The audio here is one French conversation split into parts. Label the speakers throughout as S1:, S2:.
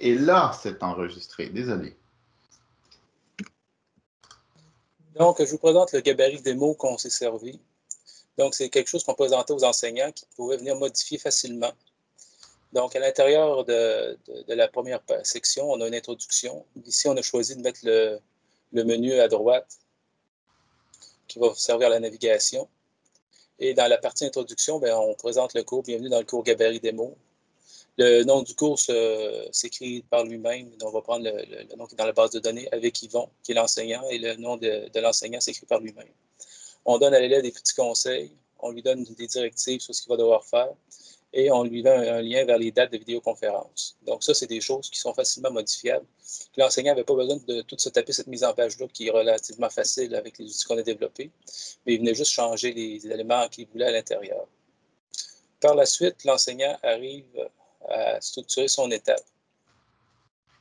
S1: Et là, c'est enregistré. Désolé.
S2: Donc, je vous présente le gabarit démo qu'on s'est servi. Donc, c'est quelque chose qu'on présentait aux enseignants qui pouvaient venir modifier facilement. Donc, à l'intérieur de, la première section, on a une introduction. Ici, on a choisi de mettre le, menu à droite qui va servir à la navigation. Et dans la partie introduction, ben, on présente le cours. Bienvenue dans le cours Gabarit Démo. Le nom du cours s'écrit par lui-même. On va prendre le, nom qui est dans la base de données avec Yvon, qui est l'enseignant, et le nom de, l'enseignant s'écrit par lui-même. On donne à l'élève des petits conseils, on lui donne des directives sur ce qu'il va devoir faire, et on lui donne un, lien vers les dates de vidéoconférence. Donc, ça, c'est des choses qui sont facilement modifiables. L'enseignant n'avait pas besoin de tout se taper cette mise en page-là, qui est relativement facile avec les outils qu'on a développés, mais il venait juste changer les éléments qu'il voulait à l'intérieur. Par la suite, l'enseignant arrive structurer son étape.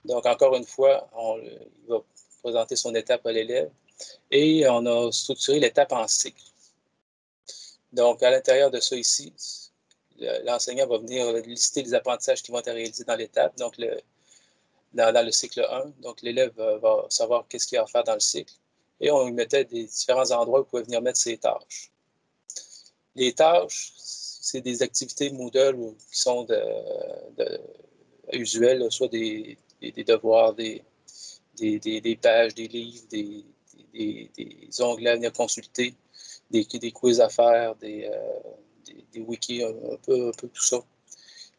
S2: Donc, encore une fois, on, il va présenter son étape à l'élève et on a structuré l'étape en cycle. Donc, à l'intérieur de ça ici, l'enseignant va venir lister les apprentissages qui vont être réalisés dans l'étape, donc dans, le cycle 1. Donc, l'élève va savoir qu'est-ce qu'il a à faire dans le cycle. Et on lui mettait des différents endroits où il pouvait venir mettre ses tâches. Les tâches, c'est des activités Moodle qui sont usuelles, soit des, devoirs, des, des, pages, des livres, des, onglets à venir consulter, des, quiz à faire, des, euh, wikis, un, peu, tout ça,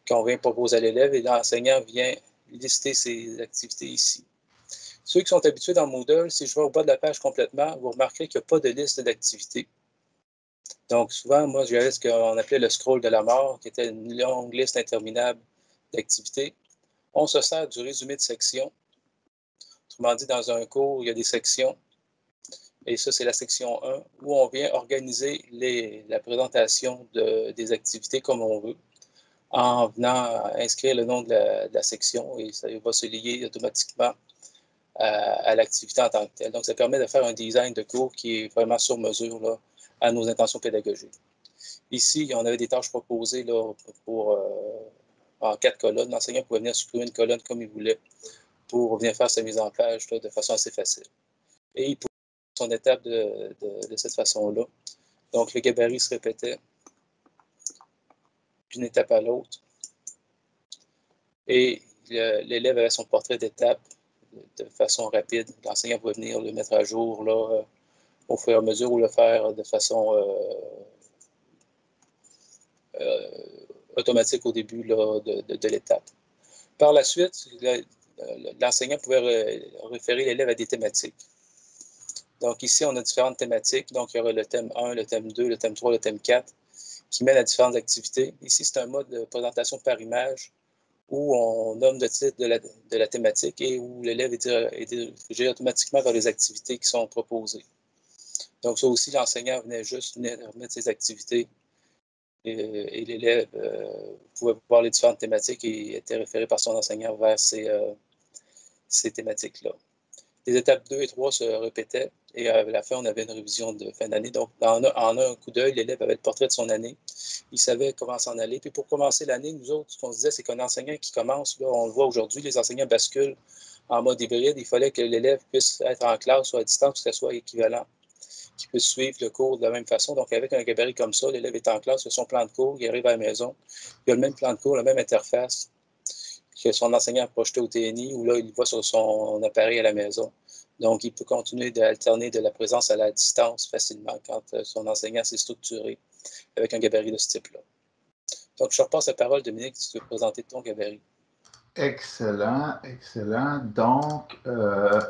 S2: qu'on vient proposer à l'élève et l'enseignant vient lister ces activités ici. Ceux qui sont habitués dans Moodle, si je vais au bas de la page complètement, vous remarquerez qu'il n'y a pas de liste d'activités. Donc, souvent, moi, j'avais ce qu'on appelait le scroll de la mort, qui était une longue liste interminable d'activités. On se sert du résumé de section. Autrement dit, dans un cours, il y a des sections. Et ça, c'est la section 1, où on vient organiser la présentation des activités comme on veut, en venant inscrire le nom de la, section, et ça va se lier automatiquement à, l'activité en tant que telle. Donc, ça permet de faire un design de cours qui est vraiment sur mesure là, à nos intentions pédagogiques. Ici, on avait des tâches proposées là, pour, euh, en quatre colonnes. L'enseignant pouvait venir supprimer une colonne comme il voulait pour venir faire sa mise en page de façon assez facile. Et il pouvait son étape de, de, cette façon-là. Donc, le gabarit se répétait d'une étape à l'autre. Et l'élève avait son portrait d'étape de façon rapide. L'enseignant pouvait venir le mettre à jour là, au fur et à mesure ou le faire de façon euh, euh, automatique au début de, l'étape. Par la suite, l'enseignant pouvait référer l'élève à des thématiques. Donc ici, on a différentes thématiques. Donc il y aura le thème 1, le thème 2, le thème 3, le thème 4 qui mènent à différentes activités. Ici, c'est un mode de présentation par image où on nomme le titre de la, thématique et où l'élève est, est dirigé automatiquement vers les activités qui sont proposées. Donc, ça aussi, l'enseignant venait juste remettre ses activités et, l'élève euh, pouvait voir les différentes thématiques et était référé par son enseignant vers ces, euh, ces thématiques-là. Les étapes 2 et 3 se répétaient et à la fin, on avait une révision de fin d'année. Donc, en, un coup d'œil, l'élève avait le portrait de son année. Il savait comment s'en aller. Puis pour commencer l'année, nous autres, ce qu'on se disait, c'est qu'un enseignant qui commence, là, on le voit aujourd'hui, les enseignants basculent en mode hybride. Il fallait que l'élève puisse être en classe ou à distance, que ce soit équivalent qui peut suivre le cours de la même façon. Donc, avec un gabarit comme ça, l'élève est en classe, il a son plan de cours, il arrive à la maison, il a le même plan de cours, la même interface que son enseignant a projeté au TNI, ou là, il voit sur son appareil à la maison. Donc, il peut continuer d'alterner de la présence à la distance facilement quand euh, son enseignant s'est structuré avec un gabarit de ce type-là. Donc, je repasse la parole, Dominique, si tu veux présenter ton gabarit.
S1: Excellent, excellent. Donc, euh,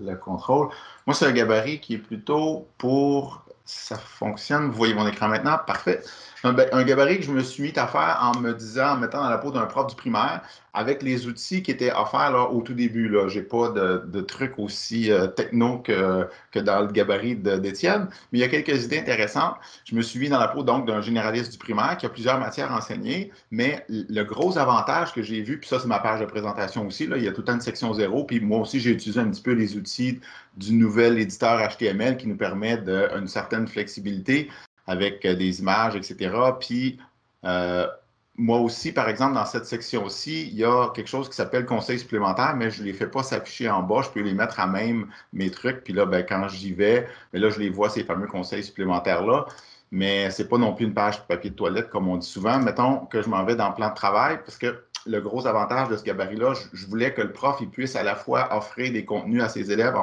S1: le contrôle. Moi, c'est un gabarit qui est plutôt pour. Ça fonctionne. Vous voyez mon écran maintenant. Parfait. Un, gabarit que je me suis mis à faire en me disant, en mettant dans la peau d'un prof du primaire, avec les outils qui étaient offerts là, au tout début. Je n'ai pas de, trucs aussi euh, techno que, dans le gabarit d'Étienne, mais il y a quelques idées intéressantes. Je me suis mis dans la peau donc d'un généraliste du primaire qui a plusieurs matières enseignées, mais le gros avantage que j'ai vu, puis ça c'est ma page de présentation aussi, là, il y a tout le temps une section zéro, puis moi aussi j'ai utilisé un petit peu les outils du nouvel éditeur HTML qui nous permet une certaine flexibilité avec euh, des images, etc. Puis, euh, moi aussi, par exemple, dans cette section-ci, il y a quelque chose qui s'appelle conseil supplémentaire, mais je ne les fais pas s'afficher en bas. Je peux les mettre à même mes trucs. Puis là, ben, quand j'y vais, mais là, je les vois, ces fameux conseils supplémentaires-là. Mais ce n'est pas non plus une page de papier de toilette, comme on dit souvent. Mettons que je m'en vais dans le plan de travail, parce que le gros avantage de ce gabarit-là, je, voulais que le prof il puisse à la fois offrir des contenus à ses élèves en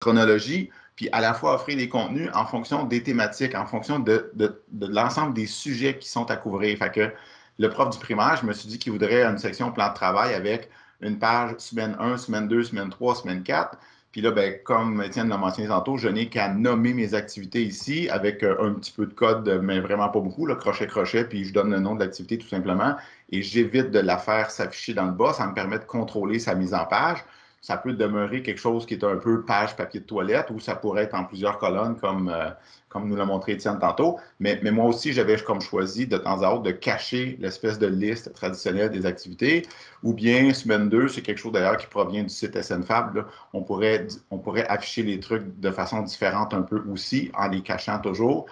S1: chronologie, puis à la fois offrir des contenus en fonction des thématiques, en fonction de, l'ensemble des sujets qui sont à couvrir. Fait que le prof du primaire, je me suis dit qu'il voudrait une section plan de travail avec une page semaine 1, semaine 2, semaine 3, semaine 4. Puis là, ben, comme Étienne l'a mentionné tantôt, je n'ai qu'à nommer mes activités ici avec euh, un petit peu de code, mais vraiment pas beaucoup, le crochet-crochet, puis je donne le nom de l'activité tout simplement. Et j'évite de la faire s'afficher dans le bas. Ça me permet de contrôler sa mise en page ça peut demeurer quelque chose qui est un peu page papier de toilette ou ça pourrait être en plusieurs colonnes comme, euh, comme nous l'a montré Étienne tantôt. Mais, mais moi aussi, j'avais comme choisi de temps à autre de cacher l'espèce de liste traditionnelle des activités. Ou bien, semaine 2, c'est quelque chose d'ailleurs qui provient du site SNFab. On, pourrait, on pourrait afficher les trucs de façon différente un peu aussi en les cachant toujours.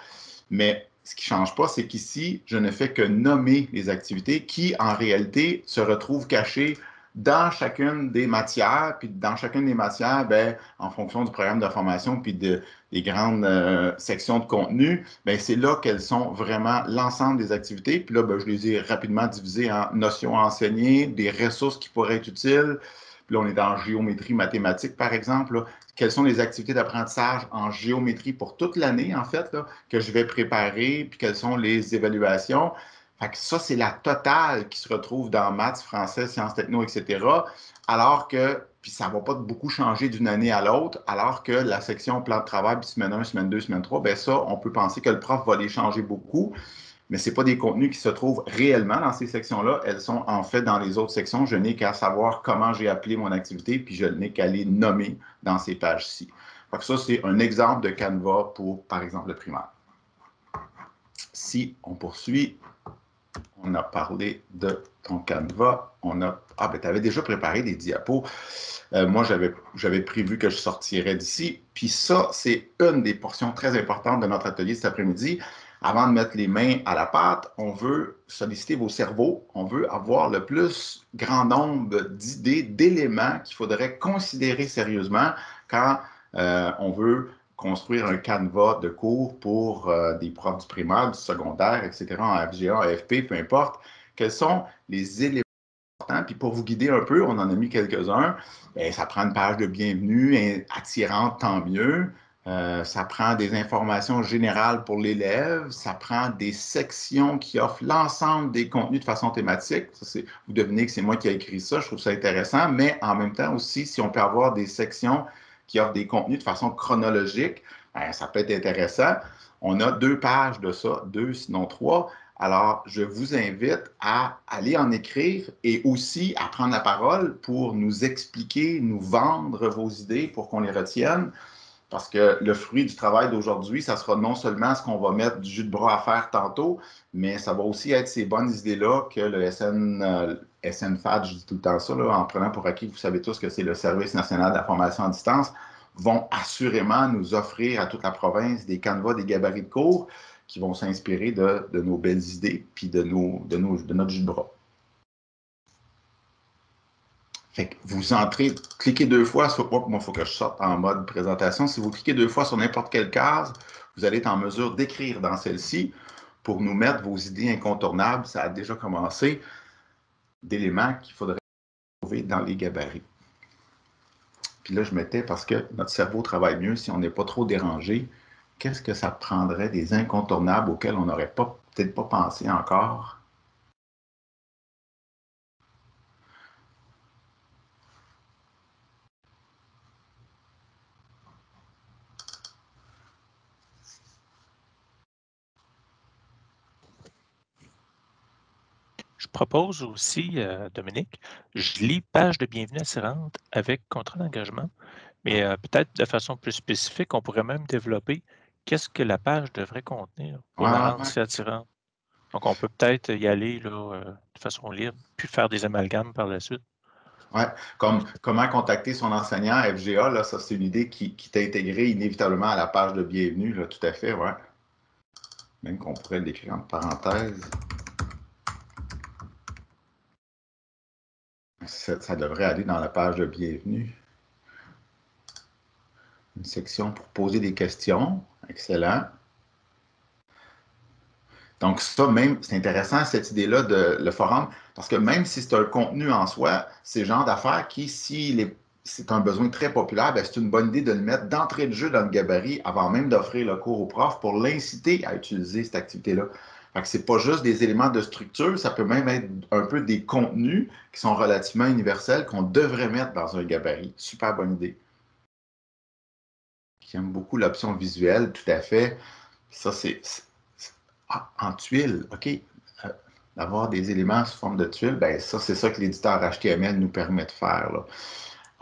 S1: Mais ce qui ne change pas, c'est qu'ici, je ne fais que nommer les activités qui, en réalité, se retrouvent cachées dans chacune des matières, puis dans chacune des matières, ben, en fonction du programme de formation puis de, des grandes euh, sections de contenu, ben, c'est là qu'elles sont vraiment l'ensemble des activités. Puis là, ben, je les ai rapidement divisées en notions à enseigner, des ressources qui pourraient être utiles. Puis là, on est dans géométrie mathématique, par exemple. Quelles sont les activités d'apprentissage en géométrie pour toute l'année, en fait, que je vais préparer, puis quelles sont les évaluations? Fait que ça, c'est la totale qui se retrouve dans maths, français, sciences techno, etc. Alors que, puis ça ne va pas beaucoup changer d'une année à l'autre, alors que la section plan de travail, puis semaine 1, semaine 2, semaine 3, bien ça, on peut penser que le prof va les changer beaucoup, mais ce n'est pas des contenus qui se trouvent réellement dans ces sections-là. Elles sont en fait dans les autres sections. Je n'ai qu'à savoir comment j'ai appelé mon activité, puis je n'ai qu'à les nommer dans ces pages-ci. Fait que ça, c'est un exemple de Canva pour, par exemple, le primaire. Si on poursuit, on a parlé de ton Canva. On a. Ah, ben, tu avais déjà préparé des diapos. Euh, moi, j'avais prévu que je sortirais d'ici. Puis ça, c'est une des portions très importantes de notre atelier cet après-midi. Avant de mettre les mains à la pâte, on veut solliciter vos cerveaux. On veut avoir le plus grand nombre d'idées, d'éléments qu'il faudrait considérer sérieusement quand euh, on veut construire un canevas de cours pour euh, des profs du primaire, du secondaire, etc., en FGA, AFP, peu importe. Quels sont les éléments importants? Puis pour vous guider un peu, on en a mis quelques-uns. Ben, ça prend une page de bienvenue attirante, tant mieux. Euh, ça prend des informations générales pour l'élève, ça prend des sections qui offrent l'ensemble des contenus de façon thématique. vous devinez que c'est moi qui ai écrit ça, je trouve ça intéressant, mais en même temps aussi, si on peut avoir des sections qui offre des contenus de façon chronologique, ben, ça peut être intéressant. On a deux pages de ça, deux sinon trois. Alors, je vous invite à aller en écrire et aussi à prendre la parole pour nous expliquer, nous vendre vos idées pour qu'on les retienne. Parce que le fruit du travail d'aujourd'hui, ça sera non seulement ce qu'on va mettre du jus de bras à faire tantôt, mais ça va aussi être ces bonnes idées-là que le SN, euh, SNFAD, je dis tout le temps ça, en prenant pour acquis, vous savez tous que c'est le Service national de la formation à distance, vont assurément nous offrir à toute la province des canevas, des gabarits de cours qui vont s'inspirer de, nos belles idées puis de, nos, de, nos, de notre jus de bras. Fait que vous entrez, cliquez deux fois sur. moi, il faut que je sorte en mode présentation. Si vous cliquez deux fois sur n'importe quelle case, vous allez être en mesure d'écrire dans celle-ci pour nous mettre vos idées incontournables. Ça a déjà commencé d'éléments qu'il faudrait trouver dans les gabarits. Puis là, je mettais parce que notre cerveau travaille mieux si on n'est pas trop dérangé. Qu'est-ce que ça prendrait des incontournables auxquels on n'aurait peut-être pas pensé encore?
S3: Propose aussi, euh, Dominique, je lis page de bienvenue assurante avec contrat d'engagement, mais euh, peut-être de façon plus spécifique, on pourrait même développer qu'est-ce que la page devrait contenir pour la rendre attirante. Donc, on peut peut-être y aller là, euh, de façon libre, puis faire des amalgames par la suite.
S1: Oui, comme comment contacter son enseignant FGA, là, ça c'est une idée qui, qui t'a intégrée inévitablement à la page de bienvenue, là, tout à fait, ouais. Même qu'on pourrait l'écrire en parenthèse. Ça, devrait aller dans la page de bienvenue. Une section pour poser des questions. Excellent. Donc, ça, même, c'est intéressant, cette idée-là de le forum, parce que même si c'est un contenu en soi, c'est le genre d'affaires qui, si c'est un besoin très populaire, ben, c'est une bonne idée de le mettre d'entrée de jeu dans le gabarit avant même d'offrir le cours au prof pour l'inciter à utiliser cette activité-là. Que c'est pas juste des éléments de structure, ça peut même être un peu des contenus qui sont relativement universels qu'on devrait mettre dans un gabarit. Super bonne idée. J'aime beaucoup l'option visuelle, tout à fait. Ça, c'est ah, en tuile, OK. Euh, d'avoir des éléments sous forme de tuile, ben ça, c'est ça que l'éditeur HTML nous permet de faire.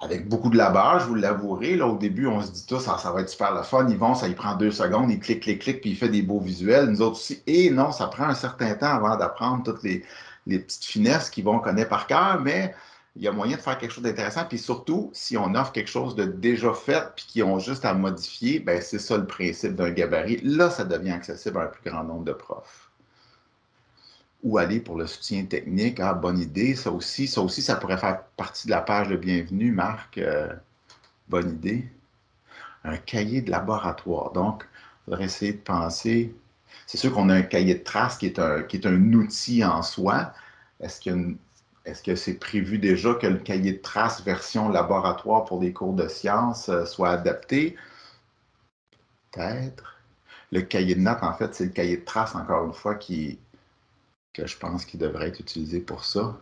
S1: Avec beaucoup de labeur, je vous l'avouerai. Là, au début, on se dit tout, ça, ça va être super le fun. Ils vont, ça y prend deux secondes, ils cliquent, cliquent, cliquent, puis il fait des beaux visuels. Nous autres aussi. Et non, ça prend un certain temps avant d'apprendre toutes les, les petites finesses qu'ils vont connaître par cœur, mais il y a moyen de faire quelque chose d'intéressant. Puis surtout, si on offre quelque chose de déjà fait, puis qu'ils ont juste à modifier, ben c'est ça le principe d'un gabarit. Là, ça devient accessible à un plus grand nombre de profs. Ou aller pour le soutien technique. Ah, bonne idée. Ça aussi, ça aussi, ça pourrait faire partie de la page de bienvenue, Marc. Euh, bonne idée. Un cahier de laboratoire. Donc, il faudrait essayer de penser. C'est sûr qu'on a un cahier de traces qui est un, est outil en soi. Est-ce que c'est prévu déjà que le cahier de traces version laboratoire pour des cours de sciences euh, soit adapté? Peut-être. Le cahier de notes, en fait, c'est le cahier de traces, encore une fois, qui, que je pense qu'il devrait être utilisé pour ça.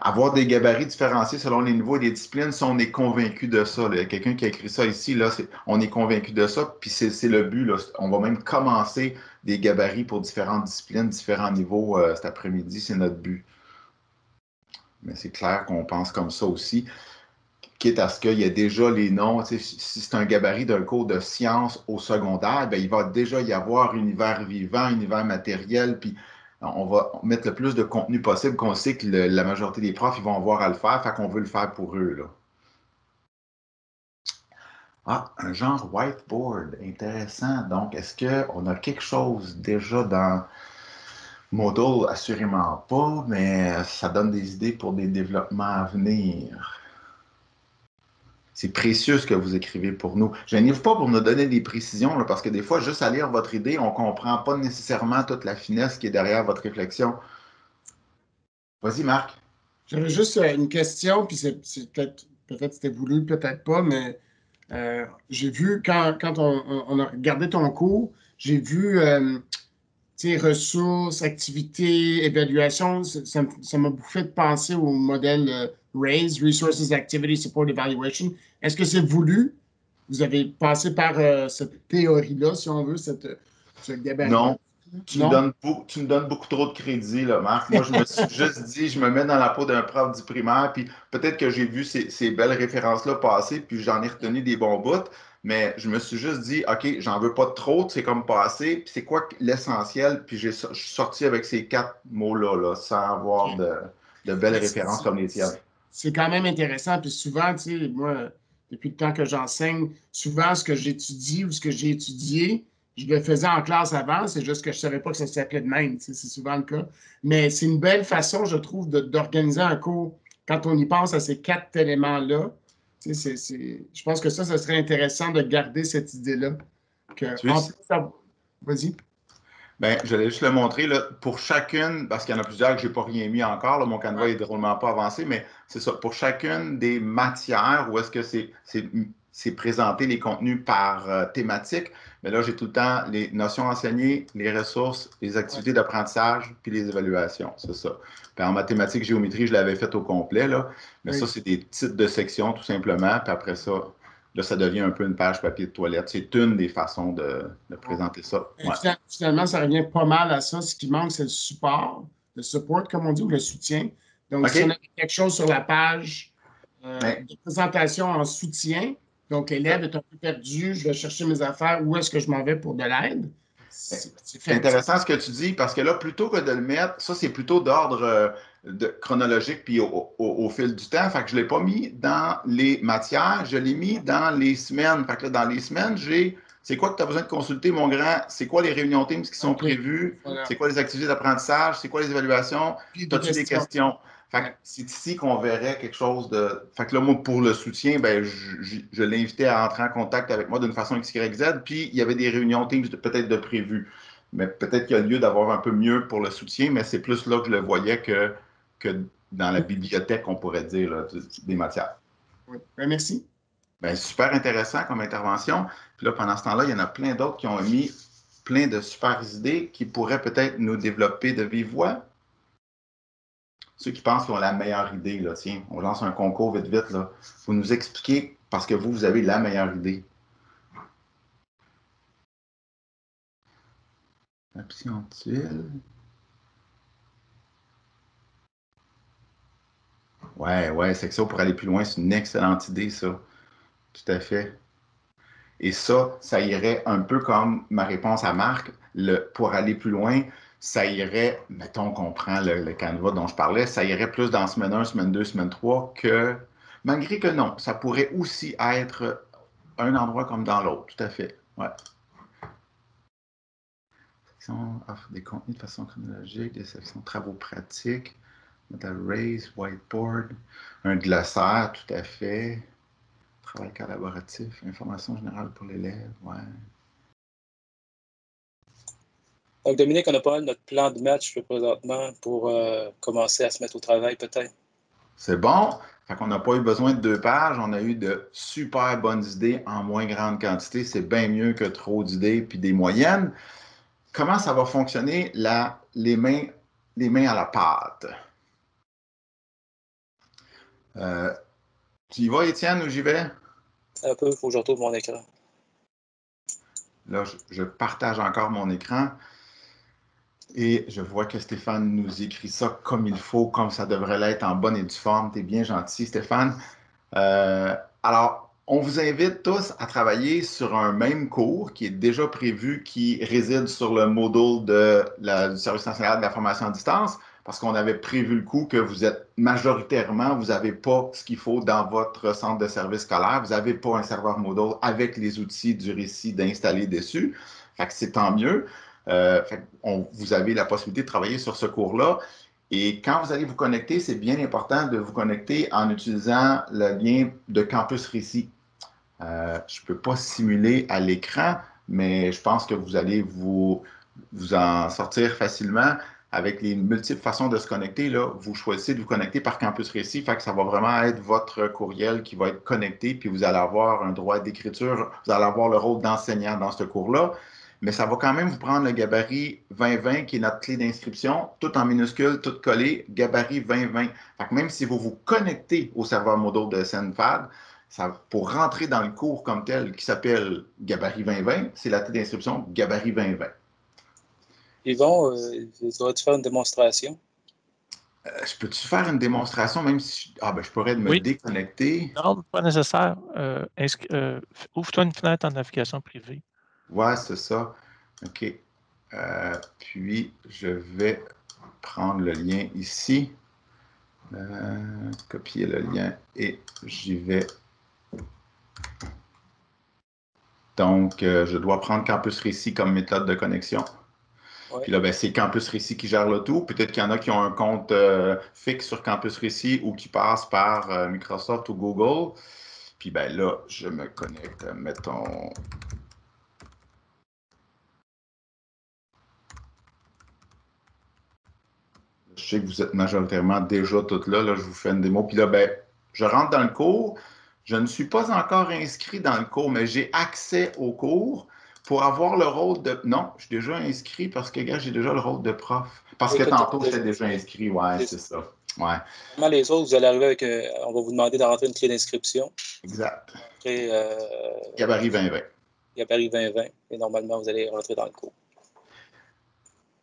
S1: Avoir des gabarits différenciés selon les niveaux et les disciplines, si on est convaincu de ça. Il y a quelqu'un qui a écrit ça ici, là, on est convaincu de ça, puis c'est le but. On va même commencer des gabarits pour différentes disciplines, différents niveaux euh, cet après-midi, c'est notre but mais c'est clair qu'on pense comme ça aussi. Quitte à ce qu'il y ait déjà les noms, si c'est un gabarit d'un cours de sciences au secondaire, bien, il va déjà y avoir univers vivant, univers matériel, puis on va mettre le plus de contenu possible qu'on sait que la majorité des profs ils vont avoir à le faire, fait qu'on veut le faire pour eux. Ah, un genre whiteboard, intéressant. Donc, est-ce qu'on a quelque chose déjà dans Modal, assurément pas, mais ça donne des idées pour des développements à venir. C'est précieux ce que vous écrivez pour nous. Je n'arrive pas pour nous donner des précisions, parce que des fois, juste à lire votre idée, on ne comprend pas nécessairement toute la finesse qui est derrière votre réflexion. Vas-y, Marc.
S4: J'avais juste euh, une question, puis c'est peut-être peut-être c'était voulu, peut-être pas, mais euh, j'ai vu quand, on, a regardé ton cours, j'ai vu euh, ressources, activités, évaluation, ça m'a bouffé de penser au modèle RAISE, Resources, Activity, Support, Evaluation. Est-ce que c'est voulu? Vous avez passé par euh, cette théorie-là, si on veut, cette, ce gabarit?
S1: Non. Tu, Me donnes beaucoup, tu me donnes beaucoup trop de crédit, là, Marc. Moi, je me suis juste dit, je me mets dans la peau d'un prof du primaire, puis peut-être que j'ai vu ces, ces belles références-là passer, puis j'en ai retenu des bons bouts. Mais je me suis juste dit, OK, j'en veux pas trop, c'est comme passé. Puis c'est quoi l'essentiel? Puis je suis sorti avec ces quatre mots-là, là, sans avoir de, de belles références comme les tiennes.
S4: C'est quand même intéressant. Puis souvent, tu sais, moi, depuis le temps que j'enseigne, souvent ce que j'étudie ou ce que j'ai étudié, je le faisais en classe avant, c'est juste que je ne savais pas que ça s'appelait de même. C'est souvent le cas. Mais c'est une belle façon, je trouve, d'organiser un cours quand on y pense à ces quatre éléments-là je pense que ça, ce serait intéressant de garder cette idée-là. Vas-y.
S1: Ben, je vais juste le montrer. Là, pour chacune, parce qu'il y en a plusieurs que je n'ai pas rien mis encore, mon canevas est drôlement pas avancé, mais c'est ça. Pour chacune des matières où est-ce que c'est présenté les contenus par euh, thématique, mais là, j'ai tout le temps les notions enseignées, les ressources, les activités d'apprentissage, puis les évaluations. C'est ça. Puis en mathématiques, géométrie, je l'avais fait au complet, là. Mais ça, c'est des titres de section, tout simplement. Puis après ça, là, ça devient un peu une page papier de toilette. C'est une des façons de, présenter ça.
S4: Finalement, ça revient pas mal à ça. Ce qui manque, c'est le support, le support, comme on dit, ou le soutien. Donc, si on a quelque chose sur la page euh, de présentation en soutien, donc, l'élève est un peu perdu, je vais chercher mes affaires, où est-ce que je m'en vais pour de l'aide?
S1: C'est intéressant ce que tu dis, parce que là, plutôt que de le mettre, ça, c'est plutôt d'ordre chronologique puis au, fil du temps. Fait que je ne l'ai pas mis dans les matières, je l'ai mis dans les semaines. Fait que là, dans les semaines, j'ai c'est quoi que tu as besoin de consulter, mon grand? C'est quoi les réunions Teams qui sont prévues? C'est quoi les activités d'apprentissage? C'est quoi les évaluations? As-tu des questions? Fait c'est ici qu'on verrait quelque chose de. Fait que là, moi, pour le soutien, ben, je, je, l'invitais à entrer en contact avec moi d'une façon XYZ. Puis il y avait des réunions Teams peut-être de prévues. Mais peut-être qu'il y a lieu d'avoir un peu mieux pour le soutien, mais c'est plus là que je le voyais que, que dans la bibliothèque, on pourrait dire, des matières.
S4: Oui, ben, merci.
S1: Ben, super intéressant comme intervention. Puis là, pendant ce temps-là, il y en a plein d'autres qui ont mis plein de super idées qui pourraient peut-être nous développer de vive voix. Ceux qui pensent qu'ils ont la meilleure idée, là, tiens, on lance un concours vite, vite, là. Vous nous expliquez parce que vous, vous avez la meilleure idée. Option. Ouais, ouais, c'est que ça, pour aller plus loin, c'est une excellente idée, ça. Tout à fait. Et ça, ça irait un peu comme ma réponse à Marc, le, pour aller plus loin, ça irait, mettons qu'on prend le, le, canevas dont je parlais, ça irait plus dans semaine 1, semaine 2, semaine 3 que, malgré que non, ça pourrait aussi être un endroit comme dans l'autre, tout à fait. Ouais. Section offre des contenus de façon chronologique, des sections travaux pratiques, raise, whiteboard, un glossaire, tout à fait. Travail collaboratif, information générale pour l'élève, ouais.
S2: Donc, Dominique, on a pas notre plan de match présentement pour euh, commencer à se mettre au travail, peut-être?
S1: C'est bon. Fait qu'on n'a pas eu besoin de deux pages. On a eu de super bonnes idées en moins grande quantité. C'est bien mieux que trop d'idées puis des moyennes. Comment ça va fonctionner les, mains, les mains à la pâte? Euh, tu y vas, Étienne, ou j'y vais?
S2: Un peu, il faut que je retourne mon écran.
S1: Là, je, partage encore mon écran. Et je vois que Stéphane nous écrit ça comme il faut, comme ça devrait l'être en bonne et due forme. Tu es bien gentil, Stéphane. Euh, alors, on vous invite tous à travailler sur un même cours qui est déjà prévu, qui réside sur le module de la, du Service national de la formation à distance parce qu'on avait prévu le coup que vous êtes majoritairement, vous n'avez pas ce qu'il faut dans votre centre de service scolaire, vous n'avez pas un serveur Moodle avec les outils du récit d'installer dessus. Fait que c'est tant mieux. Euh, vous avez la possibilité de travailler sur ce cours-là. Et quand vous allez vous connecter, c'est bien important de vous connecter en utilisant le lien de Campus Récit. Euh, je ne peux pas simuler à l'écran, mais je pense que vous allez vous, vous en sortir facilement avec les multiples façons de se connecter, vous choisissez de vous connecter par Campus Récit, ça va vraiment être votre courriel qui va être connecté, puis vous allez avoir un droit d'écriture, vous allez avoir le rôle d'enseignant dans ce cours-là, mais ça va quand même vous prendre le gabarit 2020 qui est notre clé d'inscription, tout en minuscule, tout collé, gabarit 2020. Fait que même si vous vous connectez au serveur Moodle de SNFAD, pour rentrer dans le cours comme tel qui s'appelle Gabarit 2020, c'est la clé d'inscription Gabarit 2020.
S2: Yvon, euh, tu faire une démonstration?
S1: Euh, je peux-tu faire une démonstration même si je, ah, ben, je pourrais me déconnecter?
S3: Non, pas nécessaire. Euh, euh, ouvre-toi une fenêtre en navigation privée.
S1: Ouais, c'est ça. OK. puis, je vais prendre le lien ici. copier le lien et j'y vais. Donc, je dois prendre Campus Récit comme méthode de connexion. Puis là, ben, c'est Campus Récit qui gère le tout. Peut-être qu'il y en a qui ont un compte euh, fixe sur Campus Récit ou qui passent par euh, Microsoft ou Google. Puis ben là, je me connecte. Mettons. Je sais que vous êtes majoritairement déjà toutes là. Là, je vous fais une démo. Puis là, ben, je rentre dans le cours. Je ne suis pas encore inscrit dans le cours, mais j'ai accès au cours pour avoir le rôle de. Non, je suis déjà inscrit parce que, gars, j'ai déjà le rôle de prof. Parce que tantôt, j'étais déjà inscrit. Ouais, c'est ça. Ouais.
S2: les autres, vous allez arriver avec. Euh, on va vous demander de rentrer une clé d'inscription.
S1: Exact.
S2: Après, euh,
S1: Gabarit 2020.
S2: Gabarit 2020. Et normalement, vous allez rentrer dans le cours.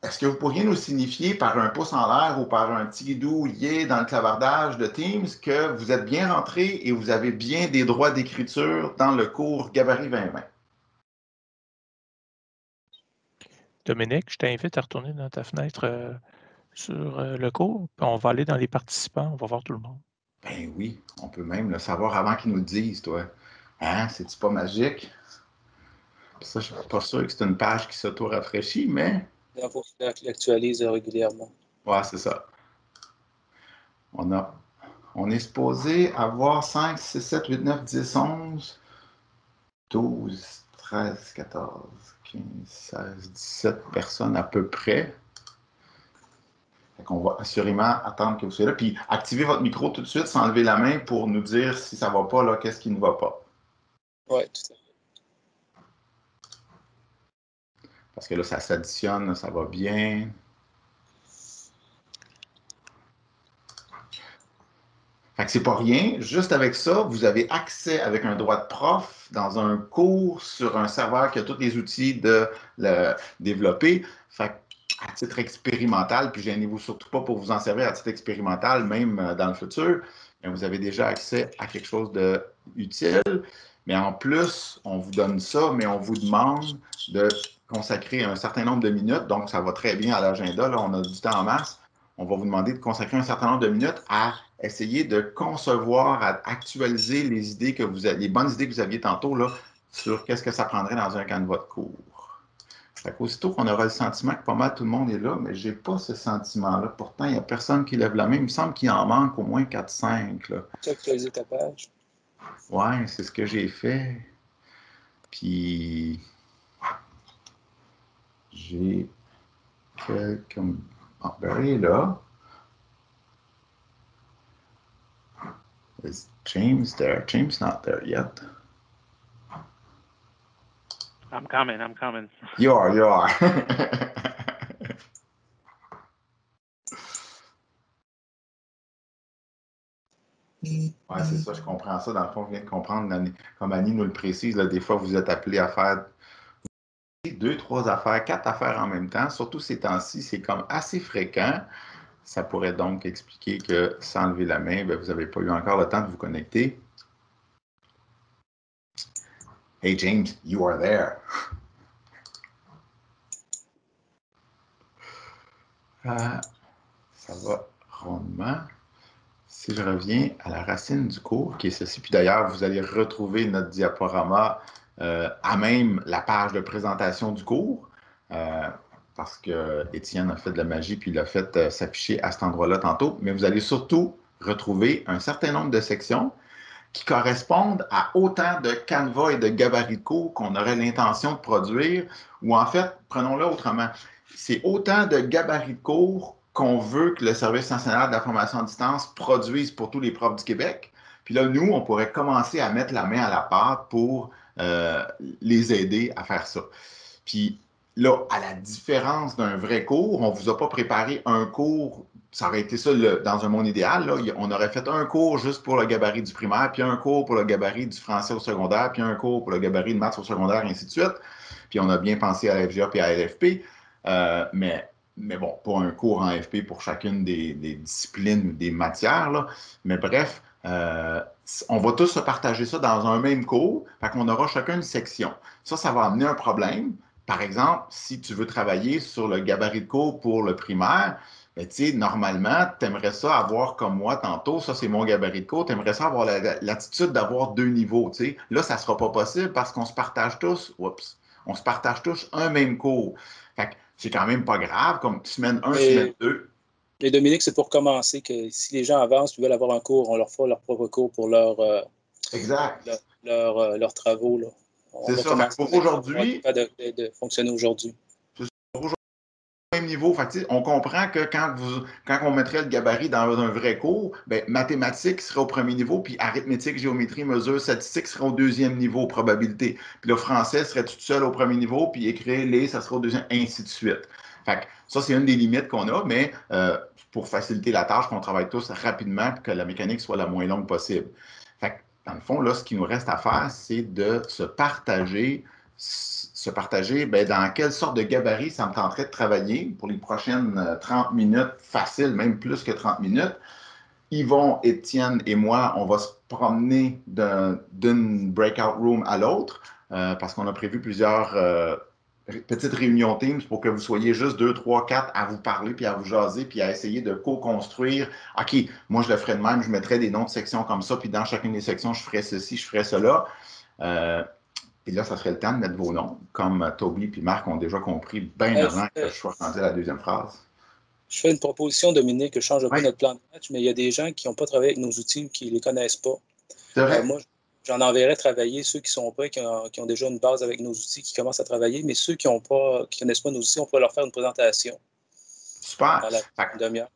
S1: Est-ce que vous pourriez nous signifier par un pouce en l'air ou par un petit doux dans le clavardage de Teams que vous êtes bien rentré et vous avez bien des droits d'écriture dans le cours Gabarit 2020?
S3: Dominique, je t'invite à retourner dans ta fenêtre euh, sur euh, le cours, puis on va aller dans les participants, on va voir tout le monde.
S1: Ben oui, on peut même le savoir avant qu'ils nous le disent, toi. Hein, c'est-tu pas magique? Ça, je suis pas sûr que c'est une page qui s'auto-rafraîchit, mais.
S2: Il faut l'actualise régulièrement.
S1: Ouais, c'est ça. On, a, on est supposé avoir 5, 6, 7, 8, 9, 10, 11, 12, 13, 14, 15, 16, 17 personnes à peu près. On va assurément attendre que vous soyez là. Puis activez votre micro tout de suite sans lever la main pour nous dire si ça ne va pas, là, qu'est-ce qui ne va pas.
S2: Oui, tout à fait.
S1: Parce que là, ça s'additionne, ça va bien. Fait que c'est pas rien. Juste avec ça, vous avez accès avec un droit de prof dans un cours sur un serveur qui a tous les outils de le développer. Fait à titre expérimental, puis gênez-vous surtout pas pour vous en servir à titre expérimental, même euh, dans le futur, vous avez déjà accès à quelque chose d'utile. Mais en plus, on vous donne ça, mais on vous demande de consacrer un certain nombre de minutes. Donc, ça va très bien à l'agenda. Là, on a du temps en masse. On va vous demander de consacrer un certain nombre de minutes à essayer de concevoir, à actualiser les idées que vous avez, les bonnes idées que vous aviez tantôt là, sur qu'est-ce que ça prendrait dans un canevas de cours. Fait Aussitôt qu'on aura le sentiment que pas mal tout le monde est là, mais je n'ai pas ce sentiment-là. Pourtant, il n'y a personne qui lève la main. Il me semble qu'il en manque au moins 4-5.
S2: Tu as actualisé ta page?
S1: Oui, c'est ce que j'ai fait. Puis, j'ai quelques... Ah, là. Is James there? James not there yet.
S5: I'm coming, I'm coming.
S1: You are, you are. Oui, c'est ça, je comprends ça. Dans le fond, je viens de comprendre, comme Annie nous le précise, là, des fois, vous êtes appelé à faire deux, trois affaires, quatre affaires en même temps. Surtout ces temps-ci, c'est comme assez fréquent. Ça pourrait donc expliquer que sans lever la main, ben, vous n'avez pas eu encore le temps de vous connecter. Hey James, you are there. Euh, ça va rondement. Si je reviens à la racine du cours, qui est ceci, puis d'ailleurs, vous allez retrouver notre diaporama euh, à même la page de présentation du cours. Euh, parce que Étienne a fait de la magie puis il a fait euh, s'afficher à cet endroit-là tantôt. Mais vous allez surtout retrouver un certain nombre de sections qui correspondent à autant de canevas et de cours qu'on aurait l'intention de produire, ou en fait, prenons-le autrement, c'est autant de cours qu'on veut que le Service national de la formation à distance produise pour tous les profs du Québec. Puis là, nous, on pourrait commencer à mettre la main à la pâte pour euh, les aider à faire ça. Puis Là, à la différence d'un vrai cours, on ne vous a pas préparé un cours, ça aurait été ça dans un monde idéal, on aurait fait un cours juste pour le gabarit du primaire, puis un cours pour le gabarit du français au secondaire, puis un cours pour le gabarit de maths au secondaire, et ainsi de suite. Puis on a bien pensé à FGA et à LFP, euh, mais, mais bon, pas un cours en FP pour chacune des, disciplines ou des matières. Mais bref, euh, on va tous se partager ça dans un même cours, fait qu'on aura chacun une section. Ça, ça va amener un problème par exemple, si tu veux travailler sur le gabarit de cours pour le primaire, ben, normalement, tu aimerais ça avoir comme moi tantôt, ça c'est mon gabarit de cours, tu aimerais ça avoir l'attitude d'avoir deux niveaux. Là, ça ne sera pas possible parce qu'on se partage tous, oups, on se partage tous un même cours. c'est quand même pas grave, comme semaine 1, semaine 2.
S2: Mais Dominique, c'est pour commencer que si les gens avancent, ils veulent avoir un cours, on leur fait leur propre cours pour leur, euh,
S1: exact.
S2: Euh, leurs travaux. Là.
S1: C'est ça, mais pour aujourd'hui.
S2: De, de, fonctionner aujourd'hui.
S1: Même niveau, on comprend que quand, vous, quand on mettrait le gabarit dans un vrai cours, ben, mathématiques serait au premier niveau, puis arithmétique, géométrie, mesure, statistique serait au deuxième niveau, probabilité. Puis le français serait tout seul au premier niveau, puis écrire les, ça serait au deuxième, ainsi de suite. Fait ça, c'est une des limites qu'on a, mais euh, pour faciliter la tâche, qu'on travaille tous rapidement, pour que la mécanique soit la moins longue possible. Dans le fond, là, ce qu'il nous reste à faire, c'est de se partager, se partager ben, dans quelle sorte de gabarit ça me tenterait de travailler pour les prochaines 30 euh, minutes, facile, même plus que 30 minutes. Yvon, Étienne et moi, on va se promener d'une breakout room à l'autre euh, parce qu'on a prévu plusieurs euh, petite réunion Teams pour que vous soyez juste deux, trois, quatre à vous parler, puis à vous jaser, puis à essayer de co-construire. OK, moi, je le ferais de même, je mettrais des noms de sections comme ça, puis dans chacune des sections, je ferais ceci, je ferais cela. Euh, et là, ça serait le temps de mettre vos noms, comme Toby et Marc ont déjà compris bien avant que je sois rendu à la deuxième phrase.
S2: Je fais une proposition, Dominique, je ne change pas
S1: Oui.
S2: notre plan de match, mais il y a des gens qui n'ont pas travaillé avec nos outils ou qui ne les connaissent pas.
S1: C'est vrai?
S2: Euh, moi, j'en enverrai travailler ceux qui sont prêts, qui ont, qui ont déjà une base avec nos outils, qui commencent à travailler, mais ceux qui ne connaissent pas nos outils, on pourrait leur faire une présentation
S1: Super.
S2: dans la demi-heure.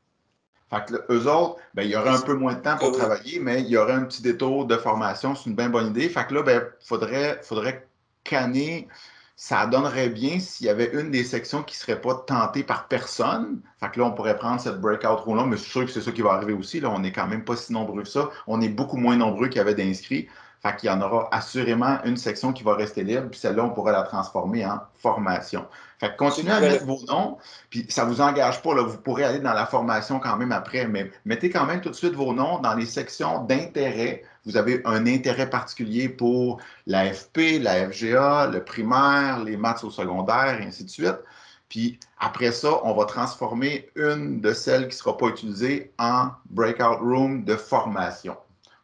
S1: Fait que là, eux autres, ben, il y aurait un peu moins de temps pour
S2: Oui.
S1: travailler, mais il y aurait un petit détour de formation. C'est une bien bonne idée. Fait que là, ben, faudrait, faudrait canner. Ça donnerait bien s'il y avait une des sections qui ne serait pas tentée par personne. Fait que là, on pourrait prendre cette breakout room-là, mais je suis sûr que c'est ça qui va arriver aussi. Là, on n'est quand même pas si nombreux que ça. On est beaucoup moins nombreux qu'il y avait d'inscrits. Fait qu'il y en aura assurément une section qui va rester libre, puis celle-là, on pourrait la transformer en formation. Fait que continuez à mettre vos noms, puis ça ne vous engage pas, là, vous pourrez aller dans la formation quand même après, mais mettez quand même tout de suite vos noms dans les sections d'intérêt. Vous avez un intérêt particulier pour l'AFP, la FGA, le primaire, les maths au secondaire, et ainsi de suite. Puis après ça, on va transformer une de celles qui ne sera pas utilisée en breakout room de formation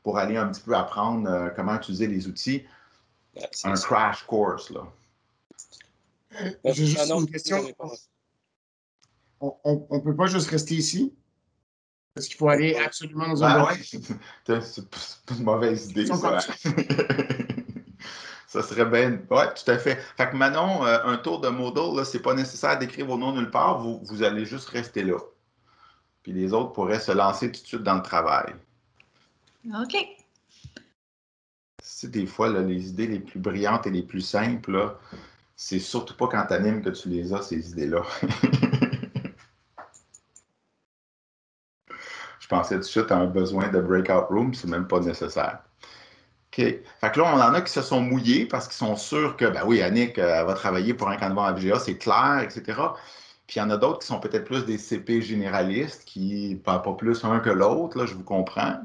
S1: pour aller un petit peu apprendre euh, comment utiliser les outils. Un
S2: ça.
S1: crash course, là.
S4: Euh,
S2: Euh,
S4: J'ai juste
S2: ah non,
S4: une question. On ne peut pas juste rester ici? Est-ce qu'il faut aller absolument dans un
S1: Ah ouais, c'est pas une mauvaise idée, ça. Ça serait bien. Oui, tout à fait. Fait que Manon, euh, un tour de Moodle, là, c'est pas nécessaire d'écrire vos noms nulle part. Vous, vous allez juste rester là. Puis les autres pourraient se lancer tout de suite dans le travail.
S6: OK.
S1: C'est des fois les idées les plus brillantes et les plus simples, c'est surtout pas quand t'animes que tu les as, ces idées-là. Je pensais tout de suite à un besoin de breakout room, c'est même pas nécessaire. OK. Fait que là, on en a qui se sont mouillés parce qu'ils sont sûrs que, ben oui, Annick, euh, elle va travailler pour un canevas FGA, c'est clair, etc. Puis il y en a d'autres qui sont peut-être plus des CP généralistes, qui ne parlent pas plus un que l'autre, là, je vous comprends.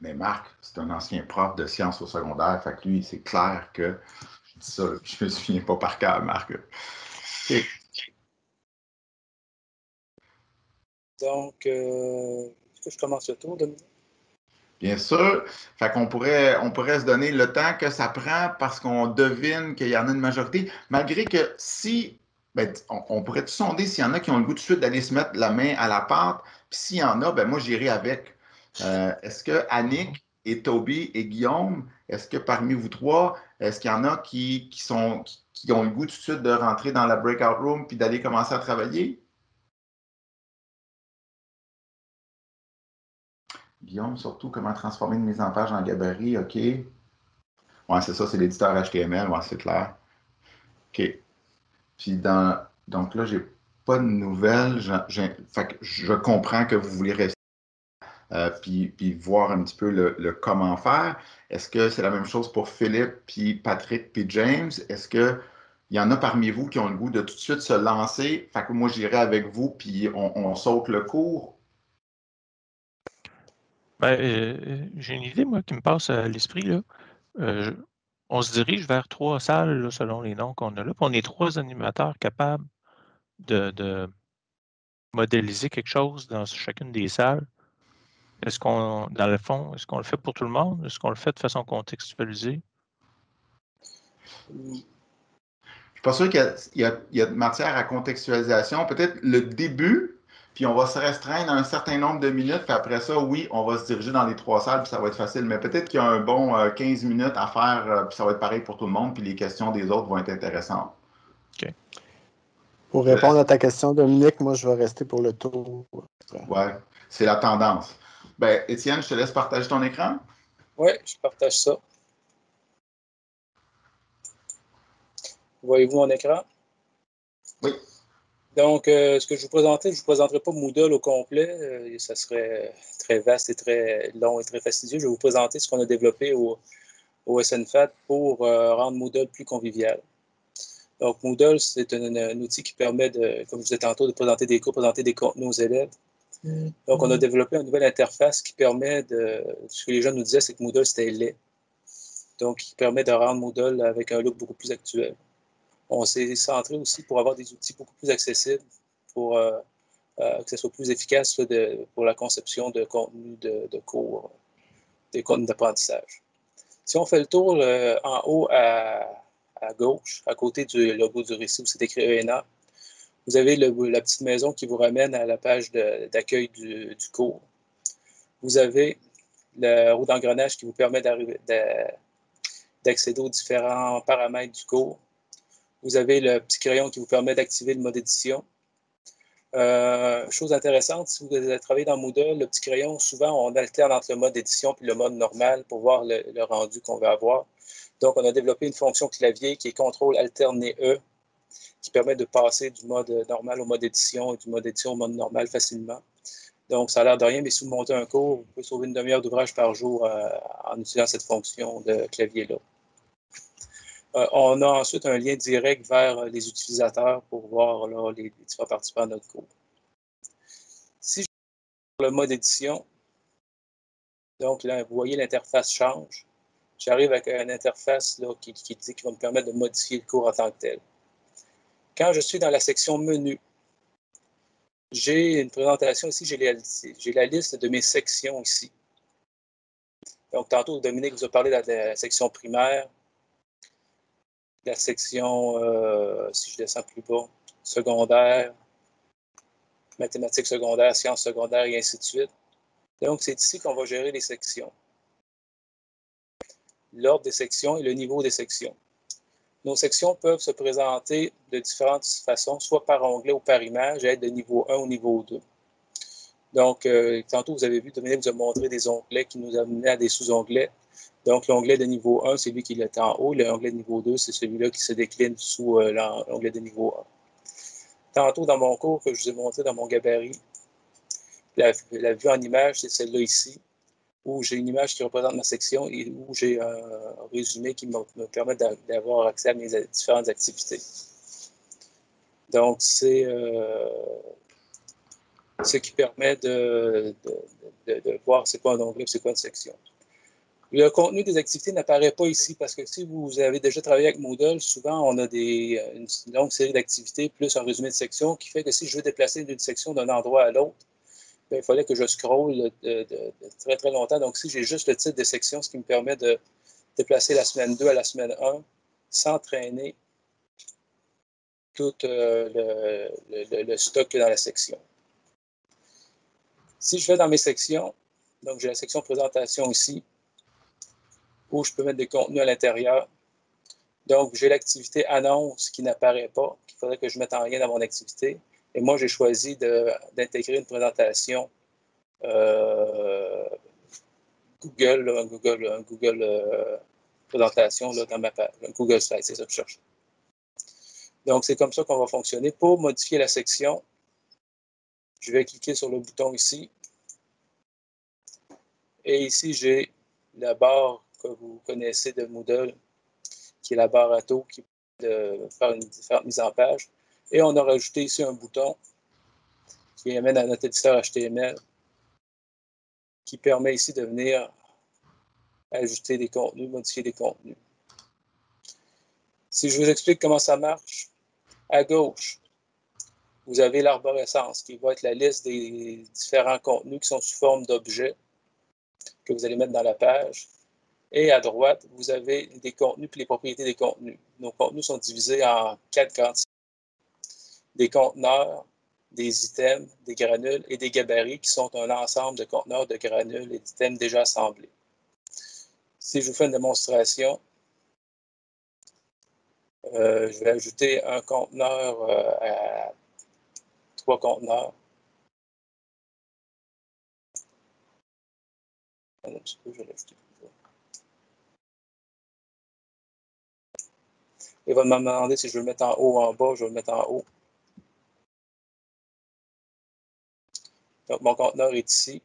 S1: Mais, Marc, c'est un ancien prof de sciences au secondaire, fait que lui, c'est clair que, je dis ça, je me souviens pas par cœur, Marc. OK.
S2: Donc, euh, est-ce que je commence le tour, Dominique?
S1: Bien sûr. Fait qu'on pourrait, on pourrait se donner le temps que ça prend parce qu'on devine qu'il y en a une majorité. Malgré que si, ben, on, on pourrait tout sonder s'il y en a qui ont le goût tout de suite d'aller se mettre la main à la pâte? Puis s'il y en a, ben moi j'irai avec. Euh, est-ce que Annick et Toby et Guillaume, est-ce que parmi vous trois, est-ce qu'il y en a qui, qui sont, qui, ont le goût tout de suite de rentrer dans la breakout room puis d'aller commencer à travailler? Guillaume, surtout, comment transformer une mise en page en gabarit, OK. Ouais, c'est ça, c'est l'éditeur HTML, ouais, c'est clair. OK. Puis dans. Donc là, j'ai pas de nouvelles. Je, fait que je comprends que vous voulez. Euh, puis, voir un petit peu le, comment faire. Est-ce que c'est la même chose pour Philippe, puis Patrick, puis James? Est-ce que il y en a parmi vous qui ont le goût de tout de suite se lancer? Fait que moi, j'irai avec vous, puis on, saute le cours.
S3: Ben, euh, j'ai une idée, moi, qui me passe à l'esprit. là. Euh, on se dirige vers trois salles, selon les noms qu'on a là. Puis on est trois animateurs capables de modéliser quelque chose dans chacune des salles. Est-ce qu'on, dans le fond, est-ce qu'on le fait pour tout le monde? Est-ce qu'on le fait de façon contextualisée?
S1: Je suis pas sûr qu'il y a, il y a- il y a de matière à contextualisation. Peut-être le début, puis on va se restreindre à un certain nombre de minutes, puis après ça, oui, on va se diriger dans les trois salles, puis ça va être facile. Mais peut-être qu'il y a un bon euh, 15 minutes à faire, euh, puis ça va être pareil pour tout le monde, puis les questions des autres vont être intéressantes.
S7: Pour répondre à ta question, Dominique, moi, je vais rester pour le tour.
S1: Ouais, c'est la tendance. Ben, Étienne, je te laisse partager ton écran.
S2: Oui, je partage ça. Voyez-vous mon écran?
S1: Oui.
S2: Donc, euh, ce que je vous présentais, je ne vous présenterai pas Moodle au complet. euh, ça serait très vaste et très long et très fastidieux. Je vais vous présenter ce qu'on a développé au, au SNFAT pour euh, rendre Moodle plus convivial. Donc, Moodle, c'est un, un outil qui permet, de, comme je disais tantôt, de présenter des cours, présenter des contenus aux élèves. Donc, on a développé une nouvelle interface qui permet de. Ce que les gens nous disaient, c'est que Moodle, c'était laid. Donc, qui permet de rendre Moodle avec un look beaucoup plus actuel. On s'est centré aussi pour avoir des outils beaucoup plus accessibles, pour euh, euh, que ce soit plus efficace là, de- pour la conception de contenu de, de cours, des contenus d'apprentissage. Si on fait le tour euh, en haut à, gauche, à côté du logo du récit où c'est écrit ENA, vous avez la petite maison qui vous ramène à la page d'accueil du, cours. Vous avez la roue d'engrenage qui vous permet d'accéder aux différents paramètres du cours. Vous avez le petit crayon qui vous permet d'activer le mode édition. Euh, chose intéressante, si vous avez travaillé dans Moodle, le petit crayon, souvent, on alterne entre le mode édition et le mode normal pour voir le, rendu qu'on veut avoir. Donc, on a développé une fonction clavier qui est contrôle alterné E, qui permet de passer du mode normal au mode édition et du mode édition au mode normal facilement. Donc, ça a l'air de rien, mais si vous montez un cours, vous pouvez sauver une demi-heure d'ouvrage par jour euh, en utilisant cette fonction de clavier-là. Euh, on a ensuite un lien direct vers euh, les utilisateurs pour voir les, différents participants à notre cours. Si je le mode édition, donc là, vous voyez l'interface change. J'arrive avec une interface qui, dit qu'il va me permettre de modifier le cours en tant que tel. Quand je suis dans la section menu, j'ai une présentation ici, j'ai la liste de mes sections ici. Donc, tantôt, Dominique vous a parlé de la section primaire, la section, euh, si je descends plus bas, secondaire, mathématiques secondaires, sciences secondaires et ainsi de suite. Donc, c'est ici qu'on va gérer les sections. L'ordre des sections et le niveau des sections. Nos sections peuvent se présenter de différentes façons, soit par onglet ou par image, et être de niveau 1 au niveau 2. Donc, euh, tantôt, vous avez vu, Dominique vous a montré des onglets qui nous amenaient à des sous-onglets. Donc, l'onglet de niveau 1, c'est lui qui est en haut. L'onglet de niveau 2, c'est celui-là qui se décline sous euh, l'onglet de niveau 1. Tantôt, dans mon cours que je vous ai montré dans mon gabarit, la, vue en image, c'est celle-là ici, où j'ai une image qui représente ma section et où j'ai un, résumé qui me, permet d'avoir accès à mes différentes activités. Donc, c'est euh, ce qui permet de, voir c'est quoi un onglet et c'est quoi une section. Le contenu des activités n'apparaît pas ici parce que si vous avez déjà travaillé avec Moodle, souvent on a des, une longue série d'activités plus un résumé de section qui fait que si je veux déplacer d'une section d'un endroit à l'autre, il fallait que je scrolle très très longtemps. Donc si j'ai juste le titre de section, ce qui me permet de déplacer la semaine 2 à la semaine 1 sans traîner tout euh, le, le stock dans la section. Si je vais dans mes sections, donc j'ai la section présentation ici, où je peux mettre des contenus à l'intérieur. Donc, j'ai l'activité annonce qui n'apparaît pas, qu'il faudrait que je mette en lien dans mon activité. Et moi, j'ai choisi d'intégrer une présentation euh, Google, un Google, Google euh, présentation dans ma page, un Google Slide, c'est ça que je cherche. Donc, c'est comme ça qu'on va fonctionner. Pour modifier la section, je vais cliquer sur le bouton ici. Et ici, j'ai la barre vous connaissez de Moodle, qui est la barre à taux qui peut faire une différente mise en page. Et on a rajouté ici un bouton qui amène à notre éditeur HTML qui permet ici de venir ajouter des contenus, modifier des contenus. Si je vous explique comment ça marche, à gauche, vous avez l'arborescence qui va être la liste des différents contenus qui sont sous forme d'objets que vous allez mettre dans la page. Et à droite, vous avez des contenus et les propriétés des contenus. Nos contenus sont divisés en quatre grandes Des conteneurs, des items, des granules et des gabarits qui sont un ensemble de conteneurs, de granules et d'items déjà assemblés. Si je vous fais une démonstration, euh, je vais ajouter un conteneur euh, à trois conteneurs. Il va me demander si je veux le mettre en haut ou en bas. Je vais le mettre en haut. Donc, mon conteneur est ici.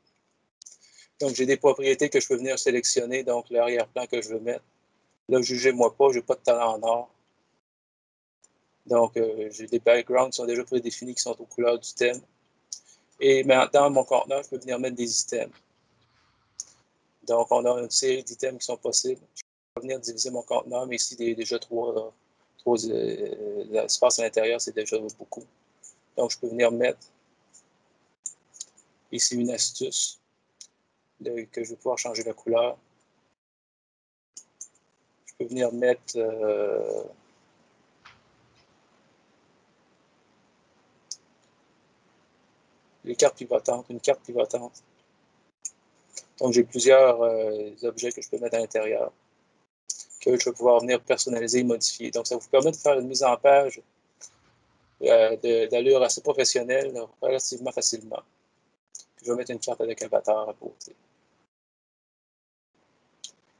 S2: Donc, j'ai des propriétés que je peux venir sélectionner. Donc, l'arrière-plan que je veux mettre. Là, jugez-moi pas, je n'ai pas de talent en or. Donc, euh, j'ai des backgrounds qui sont déjà prédéfinis, qui sont aux couleurs du thème. Et dans mon conteneur, je peux venir mettre des items. Donc, on a une série d'items qui sont possibles. Je peux venir diviser mon conteneur, mais ici, il y a déjà trois, euh, l'espace à l'intérieur, c'est déjà beaucoup. Donc, je peux venir mettre ici une astuce que je vais pouvoir changer la couleur. peux venir mettre euh, les cartes pivotantes, une carte pivotante. Donc, j'ai plusieurs euh, objets que je peux mettre à l'intérieur que je vais pouvoir venir personnaliser et modifier. Donc, ça vous permet de faire une mise en page euh, d'allure assez professionnelle relativement facilement. Je vais mettre une carte avec un à côté.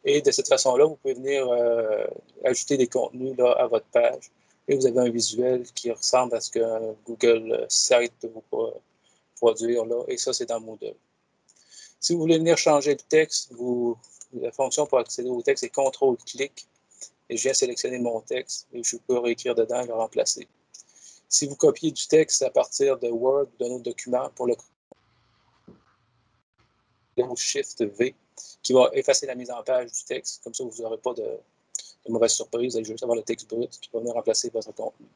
S2: Et de cette façon-là, vous pouvez venir euh, ajouter des contenus là, à votre page. Et vous avez un visuel qui ressemble à ce que Google Site peut vous produire. Là, et ça, c'est dans Moodle. Si vous voulez venir changer de texte, la fonction pour accéder au texte est CTRL-clic. Et je viens sélectionner mon texte et je peux réécrire dedans et le remplacer. Si vous copiez du texte à partir de Word ou d'un autre document pour le Shift V qui va effacer la mise en page du texte. Comme ça, vous n'aurez pas de, mauvaise surprise. Vous allez juste avoir le texte brut qui va venir remplacer votre contenu.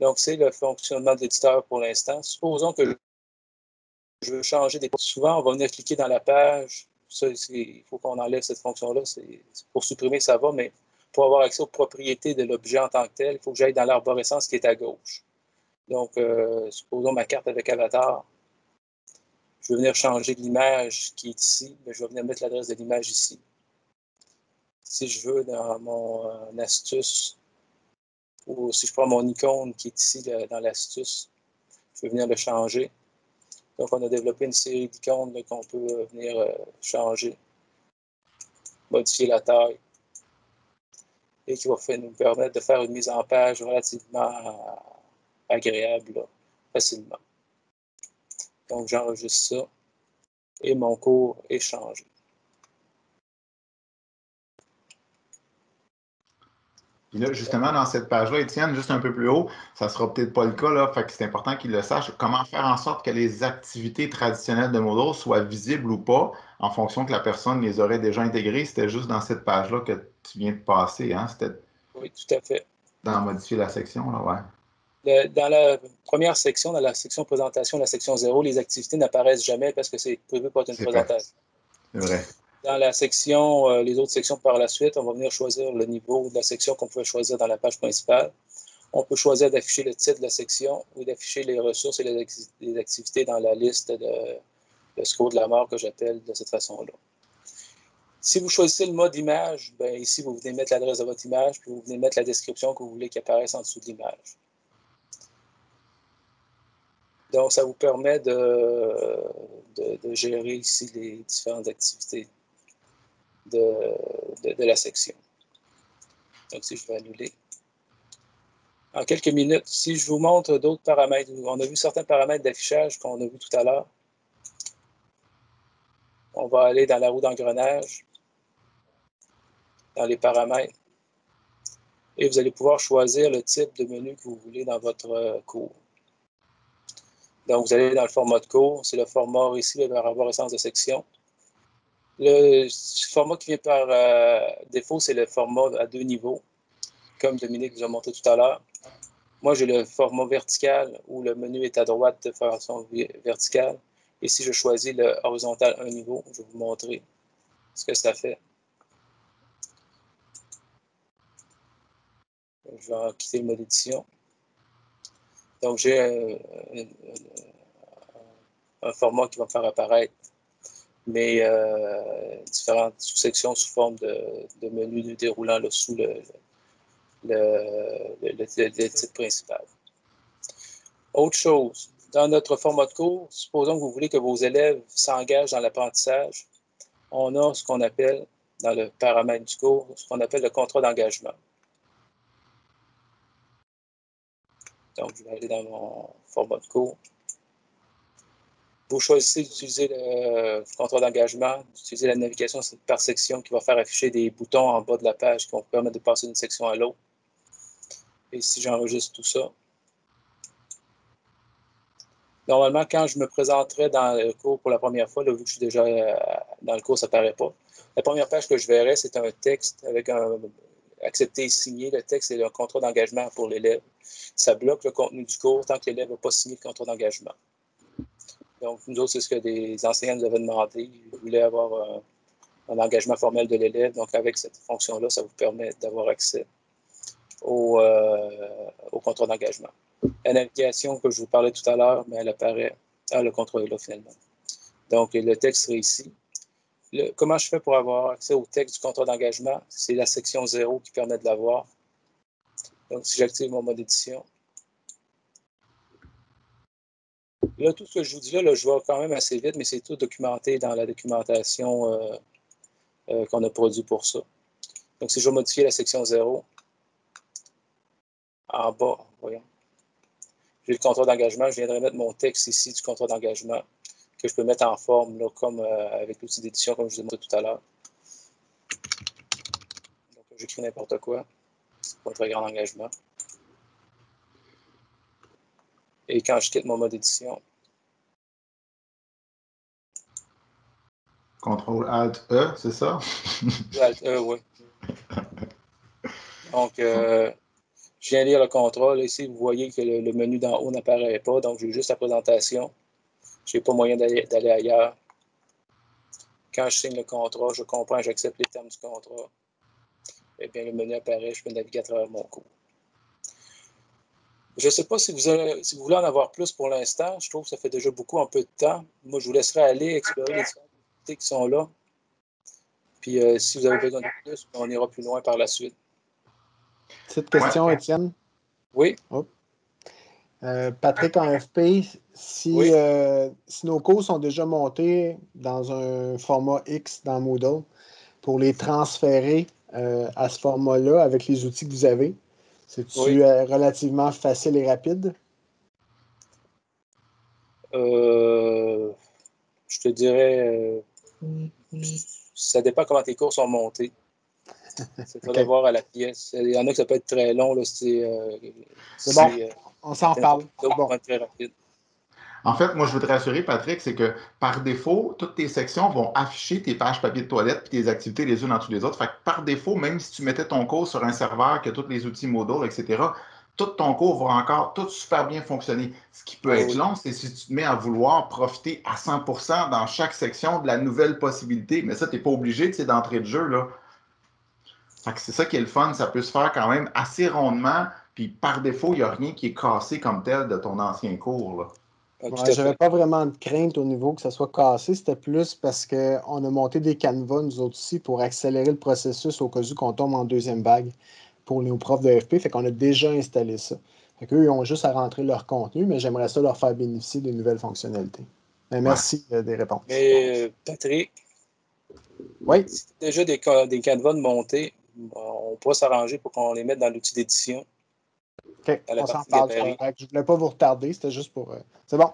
S2: Donc, c'est le fonctionnement de l'éditeur pour l'instant. Supposons que je veux changer des Souvent, on va venir cliquer dans la page. il faut qu'on enlève cette fonction-là. Pour supprimer, ça va, mais pour avoir accès aux propriétés de l'objet en tant que tel, il faut que j'aille dans l'arborescence qui est à gauche. Donc, euh, supposons ma carte avec avatar. Je veux venir changer l'image qui est ici, mais je vais venir mettre l'adresse de l'image ici. Si je veux, dans mon euh, astuce, ou si je prends mon icône qui est ici dans l'astuce, je vais venir le changer. Donc, on a développé une série d'icônes qu'on peut euh, venir euh, changer, modifier la taille et qui va nous permettre de faire une mise en page relativement agréable, facilement. Donc, j'enregistre ça et mon cours est changé.
S1: Puis là, justement, dans cette page-là, Étienne, juste un peu plus haut, ça ne sera peut-être pas le cas, là, fait que c'est important qu'il le sache. Comment faire en sorte que les activités traditionnelles de Moodle soient visibles ou pas, en fonction que la personne les aurait déjà intégrées? C'était juste dans cette page-là que tu viens de passer, hein?
S2: Oui, tout à fait.
S1: Dans modifier la section, là, ouais.
S2: Dans la première section, dans la section présentation, la section 0, les activités n'apparaissent jamais parce que c'est prévu pour être une présentation.
S1: C'est vrai.
S2: Dans la section, euh, les autres sections par la suite, on va venir choisir le niveau de la section qu'on pouvait choisir dans la page principale. On peut choisir d'afficher le titre de la section ou d'afficher les ressources et les, activités dans la liste de, de score de la mort que j'appelle de cette façon-là. Si vous choisissez le mode image, ben ici, vous venez mettre l'adresse de votre image, puis vous venez mettre la description que vous voulez qui apparaisse en dessous de l'image. Donc, ça vous permet de, de, gérer ici les différentes activités de, la section. Donc, si je vais annuler. En quelques minutes, si je vous montre d'autres paramètres, on a vu certains paramètres d'affichage qu'on a vu tout à l'heure. On va aller dans la roue d'engrenage, dans les paramètres, et vous allez pouvoir choisir le type de menu que vous voulez dans votre cours. Donc, vous allez dans le format de cours, c'est le format ici, le arborescence de section. Le format qui vient par euh, défaut, c'est le format à deux niveaux, comme Dominique vous a montré tout à l'heure. Moi, j'ai le format vertical où le menu est à droite de façon verticale. Et si je choisis le horizontal un niveau, je vais vous montrer ce que ça fait. Je vais quitter le mode édition. Donc, j'ai un, format qui va me faire apparaître mais euh, différentes sous-sections sous forme de, de menus déroulant sous le, le, le, titre principal. Autre chose, dans notre format de cours, supposons que vous voulez que vos élèves s'engagent dans l'apprentissage, on a ce qu'on appelle, dans le paramètre du cours, ce qu'on appelle le contrat d'engagement. Donc, je vais aller dans mon format de cours vous choisissez d'utiliser le contrôle d'engagement, d'utiliser la navigation par section qui va faire afficher des boutons en bas de la page qui vont permettre de passer d'une section à l'autre. Et si j'enregistre tout ça, normalement, quand je me présenterai dans le cours pour la première fois, là, vu que je suis déjà euh, dans le cours, ça ne paraît pas. La première page que je verrai, c'est un texte avec un accepté et signé. Le texte est un contrat d'engagement pour l'élève. Ça bloque le contenu du cours tant que l'élève n'a pas signé le contrat d'engagement. Donc, nous autres, c'est ce que des enseignants nous avaient demandé. Ils voulaient avoir un engagement formel de l'élève. Donc, avec cette fonction-là, ça vous permet d'avoir accès au, euh, au contrat d'engagement. La navigation que je vous parlais tout à l'heure, mais elle apparaît. Ah, le contrat là finalement. Donc, le texte ici. Comment je fais pour avoir accès au texte du contrat d'engagement? C'est la section 0 qui permet de l'avoir. Donc, si j'active mon mode édition, Là, tout ce que je vous dis là, je vois quand même assez vite, mais c'est tout documenté dans la documentation euh, euh, qu'on a produit pour ça. Donc, si je vais modifier la section 0, en bas, voyons, j'ai le contrat d'engagement, je viendrai mettre mon texte ici du contrat d'engagement que je peux mettre en forme, là, comme euh, avec l'outil d'édition, comme je vous ai montré tout à l'heure. Donc, j'écris n'importe quoi. C'est pas un très grand engagement. Et quand je quitte mon mode édition,
S1: Contrôle Alt E, c'est ça?
S2: Alt E, oui. Donc, euh, je viens lire le contrat. ici, vous voyez que le, menu d'en haut n'apparaît pas. Donc, j'ai juste la présentation. Je n'ai pas moyen d'aller ailleurs. Quand je signe le contrat, je comprends, j'accepte les termes du contrat. Eh bien, le menu apparaît, je peux naviguer à travers mon cours. Je ne sais pas si vous, si vous voulez en avoir plus pour l'instant. Je trouve que ça fait déjà beaucoup un peu de temps. Moi, je vous laisserai aller explorer les différentes activités qui sont là. Puis, euh, si vous avez besoin de plus, on ira plus loin par la suite.
S7: Petite question, Étienne.
S2: Oui.
S7: Euh, Patrick en FP, si, euh, si, nos cours sont déjà montés dans un format X dans Moodle, pour les transférer à ce format-là avec les outils que vous avez, c'est-tu euh, relativement facile et rapide?
S2: Euh, je te dirais, euh, ça dépend comment tes cours sont montés. C'est pas de voir à la pièce. Il y en a que ça peut être très long. C'est
S7: bon. On s'en parle.
S2: Bon. Très rapide.
S1: En fait, moi, je veux te rassurer, Patrick, c'est que par défaut, toutes tes sections vont afficher tes pages papier de toilette et tes activités les unes entre les autres. Fait que par défaut, même si tu mettais ton cours sur un serveur qui a tous les outils Moodle, etc., tout ton cours va encore tout super bien fonctionner. Ce qui peut être long, c'est si tu te mets à vouloir profiter à 100% dans chaque section de la nouvelle possibilité. Mais ça, tu n'es pas obligé d'entrer de jeu. Là. c'est ça qui est le fun. Ça peut se faire quand même assez rondement. Puis par défaut, il n'y a rien qui est cassé comme tel de ton ancien cours. Là.
S7: Je n'avais pas vraiment de crainte au niveau que ça soit cassé. C'était plus parce qu'on a monté des canevas, nous autres aussi, pour accélérer le processus au cas où qu'on tombe en deuxième vague pour nos profs de FP. Fait qu'on a déjà installé ça. Fait qu'eux, ils ont juste à rentrer leur contenu, mais j'aimerais ça leur faire bénéficier des nouvelles fonctionnalités. Mais merci euh, des réponses.
S2: Mais euh, Patrick,
S7: oui?
S2: déjà des, des canevas de montée, on pourrait s'arranger pour qu'on les mette dans l'outil d'édition.
S7: OK, on s'en parle. Je ne voulais pas vous retarder, c'était juste pour. Euh, c'est bon.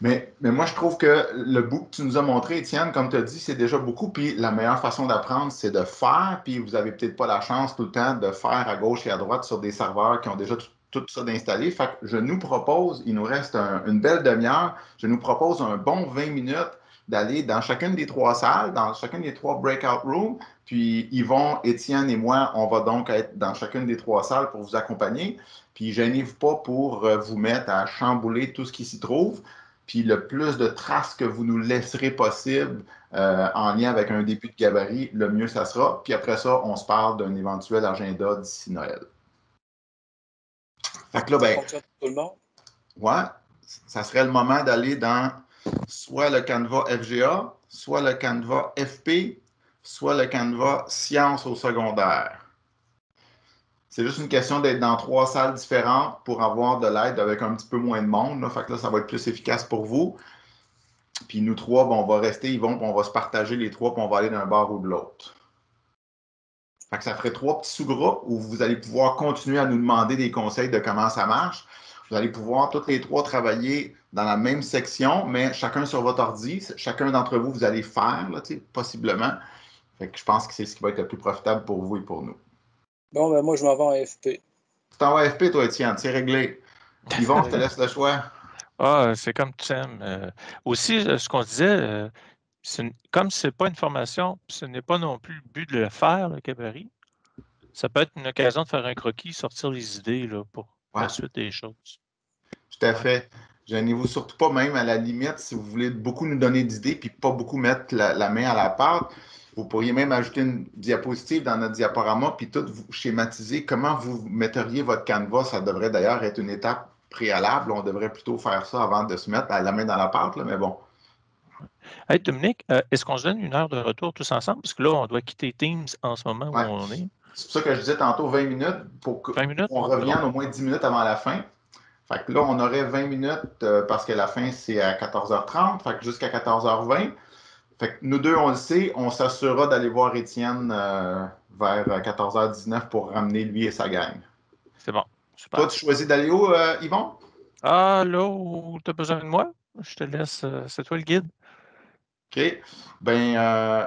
S1: Mais, mais, moi, je trouve que le bout que tu nous as montré, Étienne, comme tu as dit, c'est déjà beaucoup. Puis la meilleure façon d'apprendre, c'est de faire. Puis vous n'avez peut-être pas la chance tout le temps de faire à gauche et à droite sur des serveurs qui ont déjà tout, ça d'installer. Fait que je nous propose, il nous reste une belle demi-heure, je nous propose un bon 20 minutes d'aller dans chacune des trois salles, dans chacune des trois breakout rooms. Puis Yvon, Étienne et moi, on va donc être dans chacune des trois salles pour vous accompagner. Puis gênez-vous pas pour euh, vous mettre à chambouler tout ce qui s'y trouve. Puis le plus de traces que vous nous laisserez possible euh, en lien avec un début de gabarit, le mieux ça sera. Puis après ça, on se parle d'un éventuel agenda d'ici Noël. Fait que là, ben. Ouais, ça serait le moment d'aller dans soit le canevas FGA, soit le canevas FP, soit le canevas sciences au secondaire. C'est juste une question d'être dans trois salles différentes pour avoir de l'aide avec un petit peu moins de monde. Fait que là, ça va être plus efficace pour vous. Puis nous trois, on va rester, ils vont, on va se partager les trois, puis on va aller d'un bar ou de l'autre. Fait que ça ferait trois petits sous-groupes où vous allez pouvoir continuer à nous demander des conseils de comment ça marche. Vous allez pouvoir toutes les trois travailler dans la même section, mais chacun sur votre ordi. Chacun d'entre vous, vous allez faire, là, possiblement. Fait que je pense que c'est ce qui va être le plus profitable pour vous et pour nous.
S2: Bon, ben moi, je m'en vais en FP.
S1: Tu t'en vas en FP, toi, Étienne, c'est réglé. Yvon, je te laisse le choix.
S3: Ah, c'est comme tu aimes. Euh, aussi, euh, ce qu'on disait, euh, comme ce n'est pas une formation, ce n'est pas non plus le but de le faire, le cabaret, ça peut être une occasion de faire un croquis, sortir les idées là, pour la suite des choses.
S1: Tout à fait. Gênez-vous surtout pas, même à la limite, si vous voulez beaucoup nous donner d'idées puis pas beaucoup mettre la, main à la pâte. Vous pourriez même ajouter une diapositive dans notre diaporama, puis tout vous schématiser comment vous metteriez votre canevas. Ça devrait d'ailleurs être une étape préalable. On devrait plutôt faire ça avant de se mettre la main dans la pâte, là, mais bon.
S3: Hey, Dominique, euh, est-ce qu'on se donne une heure de retour tous ensemble? Parce que là, on doit quitter Teams en ce moment
S1: Ouais.
S3: où on est.
S1: C'est pour ça que je disais tantôt 20 minutes pour qu'on
S3: 20 minutes?
S1: revienne au moins 10 minutes avant la fin. Fait que là, on aurait 20 minutes euh, parce que la fin, c'est à 14h30, fait que jusqu'à 14h20. Fait que nous deux, on le sait, on s'assurera d'aller voir Étienne euh, vers 14h19 pour ramener lui et sa gang.
S3: C'est bon. Super.
S1: Toi, tu choisis d'aller où, euh, Yvon?
S3: Ah, là où tu as besoin de moi? Je te laisse. c'est toi le guide.
S1: OK. Ben, euh,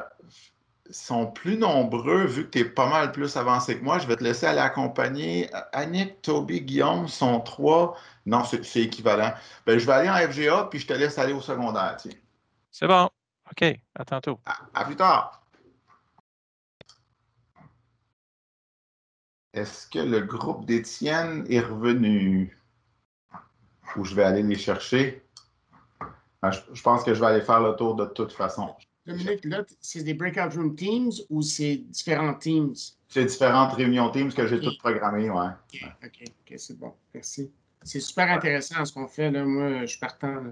S1: ils sont plus nombreux, vu que tu es pas mal plus avancé que moi. Je vais te laisser aller accompagner. Annick, Toby, Guillaume sont trois. Non, c'est équivalent. Ben, je vais aller en FGA, puis je te laisse aller au secondaire. tiens.
S3: C'est bon. OK. À tantôt.
S1: À, à plus tard. Est-ce que le groupe d'Étienne est revenu? Ou je vais aller les chercher? Ah, Je, je pense que je vais aller faire le tour de toute façon.
S4: Dominique, là, c'est des breakout room teams ou c'est différents teams?
S1: C'est différentes réunions Teams que j'ai toutes programmées, ouais.
S4: OK, OK, OK, c'est bon. Merci. C'est super intéressant ce qu'on fait. Là. Moi, je suis partant. Là.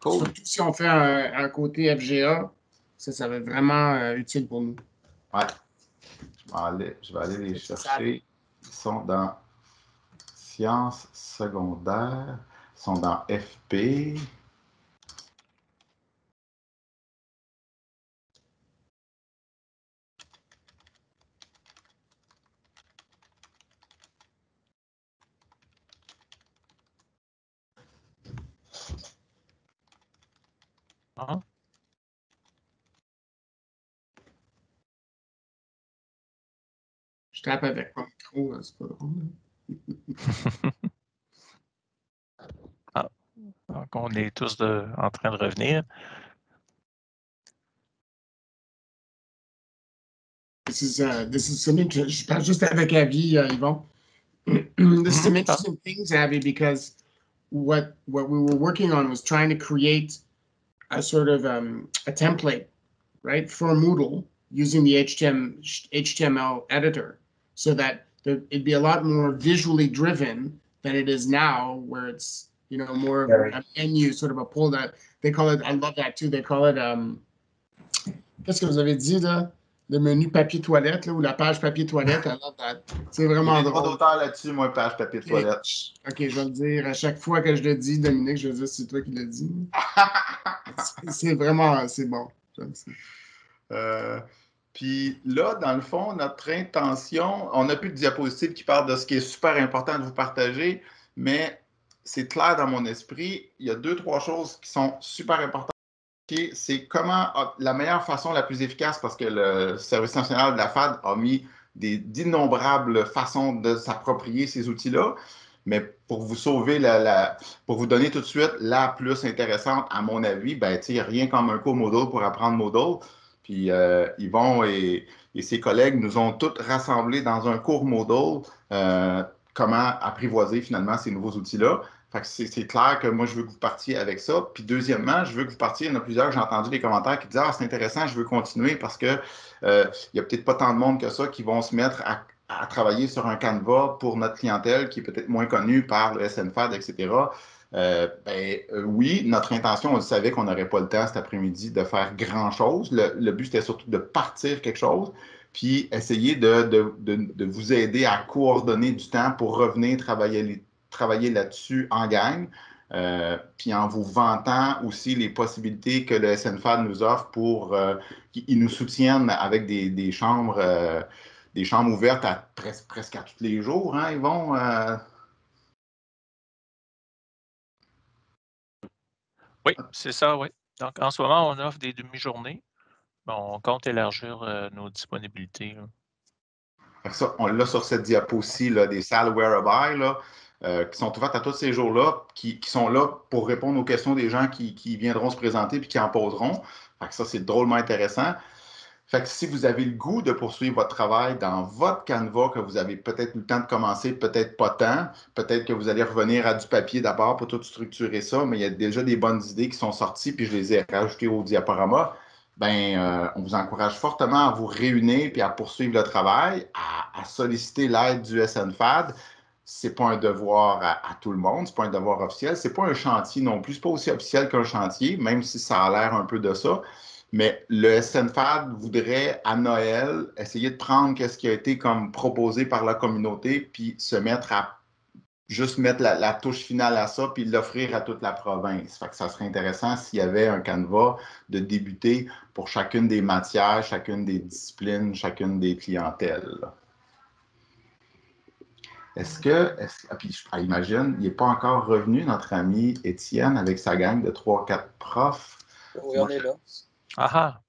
S1: Cool.
S4: Surtout si on fait un, un côté FGA, ça, ça va être vraiment euh, utile pour nous.
S1: Ouais. Je vais aller, je vais aller les chercher. Ils sont dans sciences secondaires. Ils sont dans FP.
S3: Ah,
S4: Je tape avec mon micro, là, c'est pas drôle. là.
S3: donc, on est tous de- en train de revenir.
S4: This is, uh, this is some je parle juste avec Avi, uh, Yvon. this is some
S3: Mhm.
S4: interesting things, Avi, because what what we were working on was trying to create a sort of um, a template, right, for Moodle using the HTML HTML editor, so that there, it'd be a lot more visually driven than it is now, where it's you know more of a menu, sort of a pull that they call it. I love that too. They call it. Um, Qu'est-ce que vous avez dit là? Le menu papier toilette là, ou la page papier toilette. That. C'est vraiment drôle.
S1: d'auteur là-dessus, moi, page papier toilette.
S4: Ok, je vais le dire. À chaque fois que je le dis, Dominique, je vais dire c'est toi qui l'as dit. C'est- vraiment, c'est bon. J'aime ça.
S1: Euh, Puis là, dans le fond, notre intention, on n'a plus de diapositive qui parle de ce qui est super important de vous partager, mais c'est clair dans mon esprit, il y a deux, trois choses qui sont super importantes. C'est comment ah, la meilleure façon la plus efficace, parce que le Service national de la FAD a mis d'innombrables façons de s'approprier ces outils-là. Mais pour vous sauver la, pour vous donner tout de suite la plus intéressante, à mon avis, ben, il n'y a rien comme un cours Moodle pour apprendre Moodle. Puis euh, Yvon et, ses collègues nous ont tous rassemblés dans un cours Moodle euh, comment apprivoiser finalement ces nouveaux outils-là. C'est clair que moi, je veux que vous partiez avec ça. Puis deuxièmement, je veux que vous partiez, il y en a plusieurs, j'ai entendu des commentaires qui disaient Ah, c'est intéressant, je veux continuer parce que euh, il n'y a peut-être pas tant de monde que ça qui vont se mettre à, travailler sur un canevas pour notre clientèle qui est peut-être moins connue par le SNFAD, etc. Euh, ben, euh, oui, notre intention, on savait qu'on n'aurait pas le temps cet après-midi de faire grand-chose. Le, but, c'était surtout de partir quelque chose, puis essayer de, de- vous aider à coordonner du temps pour revenir travailler, travailler là-dessus en gang, euh, puis en vous vantant aussi les possibilités que le SNFAD nous offre pour euh, qu'ils nous soutiennent avec des, des chambres. euh, des chambres ouvertes à presque, presque à tous les jours, hein, ils vont. euh,
S3: Oui, c'est ça, oui. Donc, en ce moment, on offre des demi-journées. On compte élargir nos disponibilités. là.
S1: Ça, on l'a sur cette diapo-ci, là, des salles Whereaby, là, euh, qui sont ouvertes à tous ces jours-là, qui, sont là pour répondre aux questions des gens qui, viendront se présenter puis qui en poseront. Fait que ça, c'est drôlement intéressant. Fait que si vous avez le goût de poursuivre votre travail dans votre canevas, que vous avez peut-être eu le temps de commencer, peut-être pas tant, peut-être que vous allez revenir à du papier d'abord pour tout structurer ça, mais il y a déjà des bonnes idées qui sont sorties, puis je les ai rajoutées au diaporama. ben, euh, on vous encourage fortement à vous réunir puis à poursuivre le travail, à solliciter l'aide du SNFAD. C'est pas un devoir à, tout le monde, c'est pas un devoir officiel, c'est pas un chantier non plus, c'est pas aussi officiel qu'un chantier, même si ça a l'air un peu de ça. Mais le SNFAD voudrait à Noël essayer de prendre ce qui a été comme proposé par la communauté puis se mettre à juste mettre la, la touche finale à ça puis l'offrir à toute la province. Fait que ça serait intéressant s'il y avait un canevas de débuter pour chacune des matières, chacune des disciplines, chacune des clientèles. Est-ce que, est-ce- ah, puis je ah, imagine, il n'est pas encore revenu, notre ami Étienne, avec sa gang de 3-4 profs.
S2: Oui, on est là.
S3: Ah ah!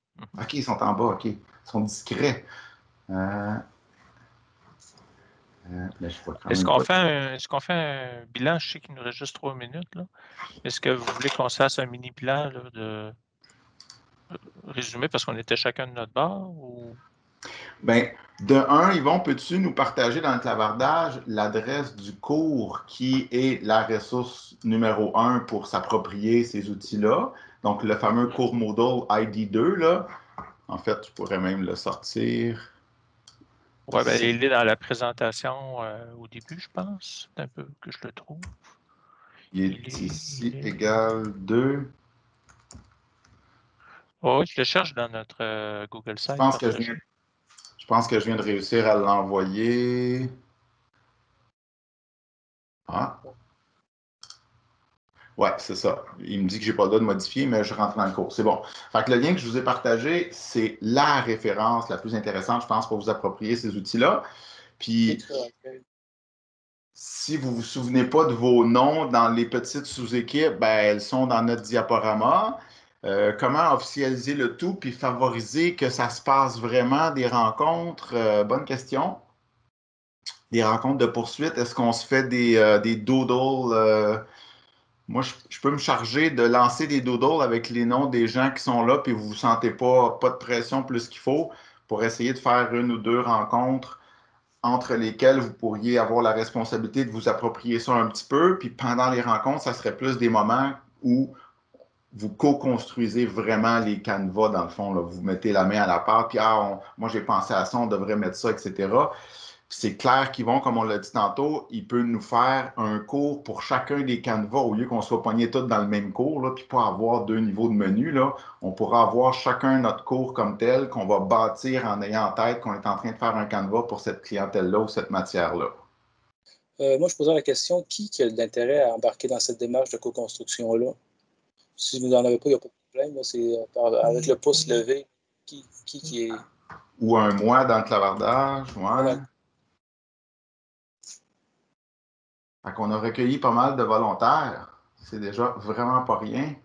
S1: OK, ils sont en bas, OK. Ils sont discrets. Euh, euh, quand
S3: Est-ce qu'on fait, un, est-ce qu'on fait un bilan? Je sais qu'il nous reste juste trois minutes. là. Est-ce que vous voulez qu'on se fasse un mini bilan là, de résumé parce qu'on était chacun de notre bord? Ou...
S1: Ben, de un, Yvon, peux-tu nous partager dans le clavardage l'adresse du cours qui est la ressource numéro un pour s'approprier ces outils-là? Donc, le fameux cours Moodle ID2, là. En fait, tu pourrais même le sortir.
S3: Ouais, ben, il est dans la présentation euh, au début, je pense. Un peu que je le trouve.
S1: Il est
S3: Il est-
S1: ici
S3: il est-
S1: égal 2.
S3: Oh, oui, je le cherche dans notre euh, Google Site.
S1: Je pense que je
S3: partagé.
S1: viens, je pense que je viens de réussir à l'envoyer. Ah. Ouais, c'est ça. Il me dit que j'ai pas le droit de modifier, mais je rentre dans le cours. C'est bon. Fait que le lien que je vous ai partagé, c'est la référence la plus intéressante, je pense, pour vous approprier ces outils-là. Puis, si vous ne vous souvenez pas de vos noms dans les petites sous-équipes, ben, elles sont dans notre diaporama. Euh, comment officialiser le tout puis favoriser que ça se passe vraiment des rencontres? Euh, bonne question. Des rencontres de poursuite. Est-ce qu'on se fait des, euh, des doodles? moi, je, je peux me charger de lancer des doodles avec les noms des gens qui sont là, puis vous ne vous sentez pas, pas de pression plus qu'il faut pour essayer de faire une ou deux rencontres entre lesquelles vous pourriez avoir la responsabilité de vous approprier ça un petit peu. Puis pendant les rencontres, ça serait plus des moments où vous co-construisez vraiment les canevas, dans le fond. Vous mettez la main à la part, puis ah, moi j'ai pensé à ça, on devrait mettre ça, etc. C'est clair qu'ils vont, comme on l'a dit tantôt, il peut nous faire un cours pour chacun des canevas au lieu qu'on soit poignés tous dans le même cours, puis pas avoir deux niveaux de menu. On pourra avoir chacun notre cours comme tel qu'on va bâtir en ayant en tête qu'on est en train de faire un canevas pour cette clientèle-là ou cette matière-là.
S2: Euh, moi, je posais la question qui qui a de l'intérêt à embarquer dans cette démarche de co-construction-là? Si vous n'en avez pas, il n'y a pas de problème. C'est euh, avec le pouce levé. Qui, qui, qui est.
S1: Ou un mois dans le clavardage. Ouais. Fait qu'on a recueilli pas mal de volontaires. C'est déjà vraiment pas rien.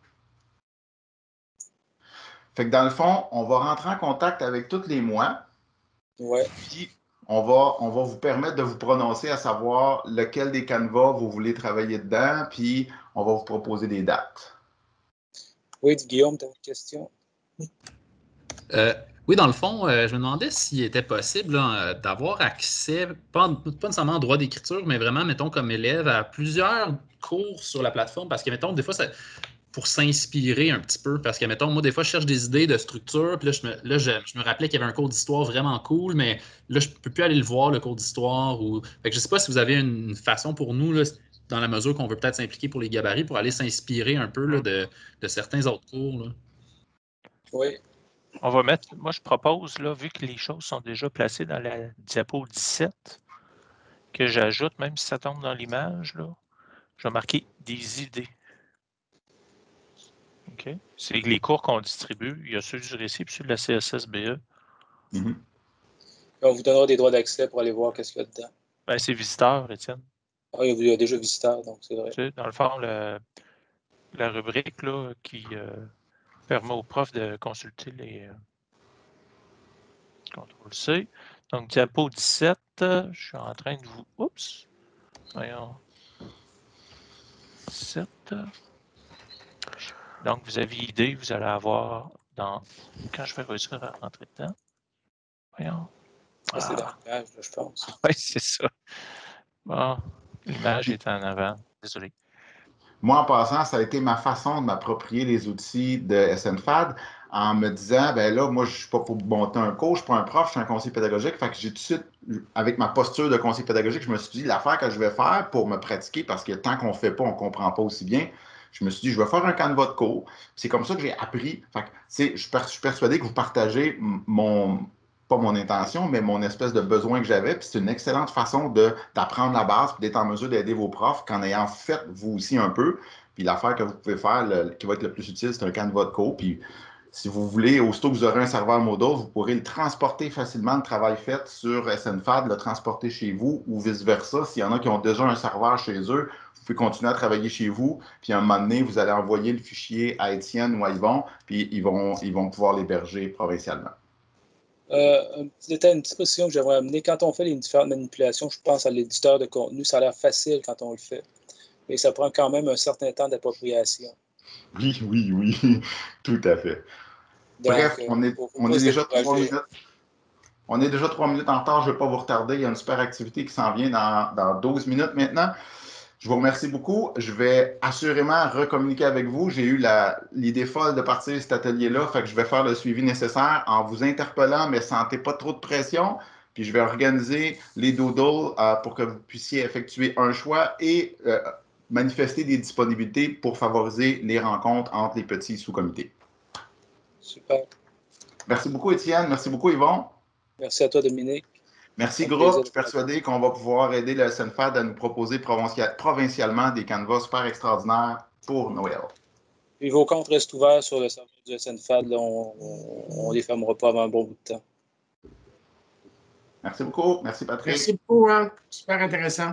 S1: Fait que dans le fond, on va rentrer en contact avec tous les mois.
S2: Ouais.
S1: Puis on va, on va vous permettre de vous prononcer à savoir lequel des canevas vous voulez travailler dedans, puis on va vous proposer des dates.
S2: Oui, Guillaume, tu as une question?
S6: Euh, oui, dans le fond, euh, je me demandais s'il était possible euh, d'avoir accès, pas, pas nécessairement en droit d'écriture, mais vraiment, mettons, comme élève, à plusieurs cours sur la plateforme, parce que, mettons, des fois, pour s'inspirer un petit peu, parce que, mettons, moi, des fois, je cherche des idées de structure, puis là, je me, là, je, je me rappelais qu'il y avait un cours d'histoire vraiment cool, mais là, je ne peux plus aller le voir, le cours d'histoire. Ou... Je ne sais pas si vous avez une façon pour nous, là, dans la mesure qu'on veut peut-être s'impliquer pour les gabarits, pour aller s'inspirer un peu là, de, de certains autres cours. Là.
S2: Oui.
S3: On va mettre, moi je propose, là, vu que les choses sont déjà placées dans la diapo 17, que j'ajoute, même si ça tombe dans l'image, là, je vais marquer des idées. OK? C'est les cours qu'on distribue. Il y a ceux du récit et ceux de la CSSBE.
S1: Mhm.
S2: On vous donnera des droits d'accès pour aller voir qu'est-ce qu'il y a dedans.
S3: Ben, c'est visiteur, Étienne.
S2: Ah, il y a- déjà visiteur, donc c'est vrai.
S3: Dans le fond, le- la rubrique là, qui euh, permet aux profs de consulter les euh, contrôle C. Donc, diapo 17, euh, je suis en train de vous. Oups! Voyons. 17. euh, Donc, vous avez idée, vous allez avoir dans. Quand je vais réussir à rentrer dedans. Voyons.
S2: Ça, c'est
S3: Ah.
S2: dans je pense.
S3: Oui, c'est ça. Bon, en. Désolé.
S1: Moi, en passant, ça a été ma façon de m'approprier les outils de SNFAD en me disant, ben là, moi, je ne suis pas pour monter un cours, je suis pas un prof, je suis un conseiller pédagogique. Fait que j'ai tout de suite, avec ma posture de conseiller pédagogique, je me suis dit, l'affaire que je vais faire pour me pratiquer, parce que tant qu'on ne fait pas, on ne comprend pas aussi bien, je me suis dit, je vais faire un canevas de cours. C'est comme ça que j'ai appris. Fait que, je suis persuadé que vous partagez mon, pas mon intention, mais mon espèce de besoin que j'avais. Puis c'est une excellente façon d'apprendre la base et d'être en mesure d'aider vos profs qu'en ayant fait vous aussi un peu. Puis l'affaire que vous pouvez faire qui va être le plus utile, c'est un canevas de cours. Puis si vous voulez, aussitôt que vous aurez un serveur Moodle, vous pourrez le transporter facilement, le travail fait sur SNFAD, le transporter chez vous ou vice-versa. S'il y en a qui ont déjà un serveur chez eux, vous pouvez continuer à travailler chez vous. Puis à un moment donné, vous allez envoyer le fichier à Étienne ou à Yvon, puis ils vont, ils vont pouvoir l'héberger provincialement.
S2: Euh, détail, une petite position que j'aimerais amener. Quand on fait les différentes manipulations, je pense à l'éditeur de contenu, ça a l'air facile quand on le fait. Mais ça prend quand même un certain temps d'appropriation.
S1: Oui, oui, oui, tout à fait. Bref, euh, on est, on est déjà trois minutes. On est déjà trois minutes en retard, je ne vais pas vous retarder. Il y a une super activité qui s'en vient dans, dans 12 minutes maintenant. Je vous remercie beaucoup. Je vais assurément recommuniquer avec vous. J'ai eu l'idée folle de partir de cet atelier-là, fait que je vais faire le suivi nécessaire en vous interpellant, mais sentez pas trop de pression. Puis je vais organiser les doodles euh, pour que vous puissiez effectuer un choix et euh, manifester des disponibilités pour favoriser les rencontres entre les petits sous-comités.
S2: Super.
S1: Merci beaucoup, Étienne. Merci beaucoup, Yvon.
S2: Merci à toi, Dominique.
S1: Merci, groupe. Je suis persuadé qu'on va pouvoir aider le SNFAD à nous proposer provincialement des canevas super extraordinaires pour Noël.
S2: Et vos comptes restent ouverts sur le serveur du SNFAD. on ne les fermera pas avant un bon bout de temps.
S1: Merci beaucoup. Merci, Patrick.
S4: Merci beaucoup. Hein. Super intéressant.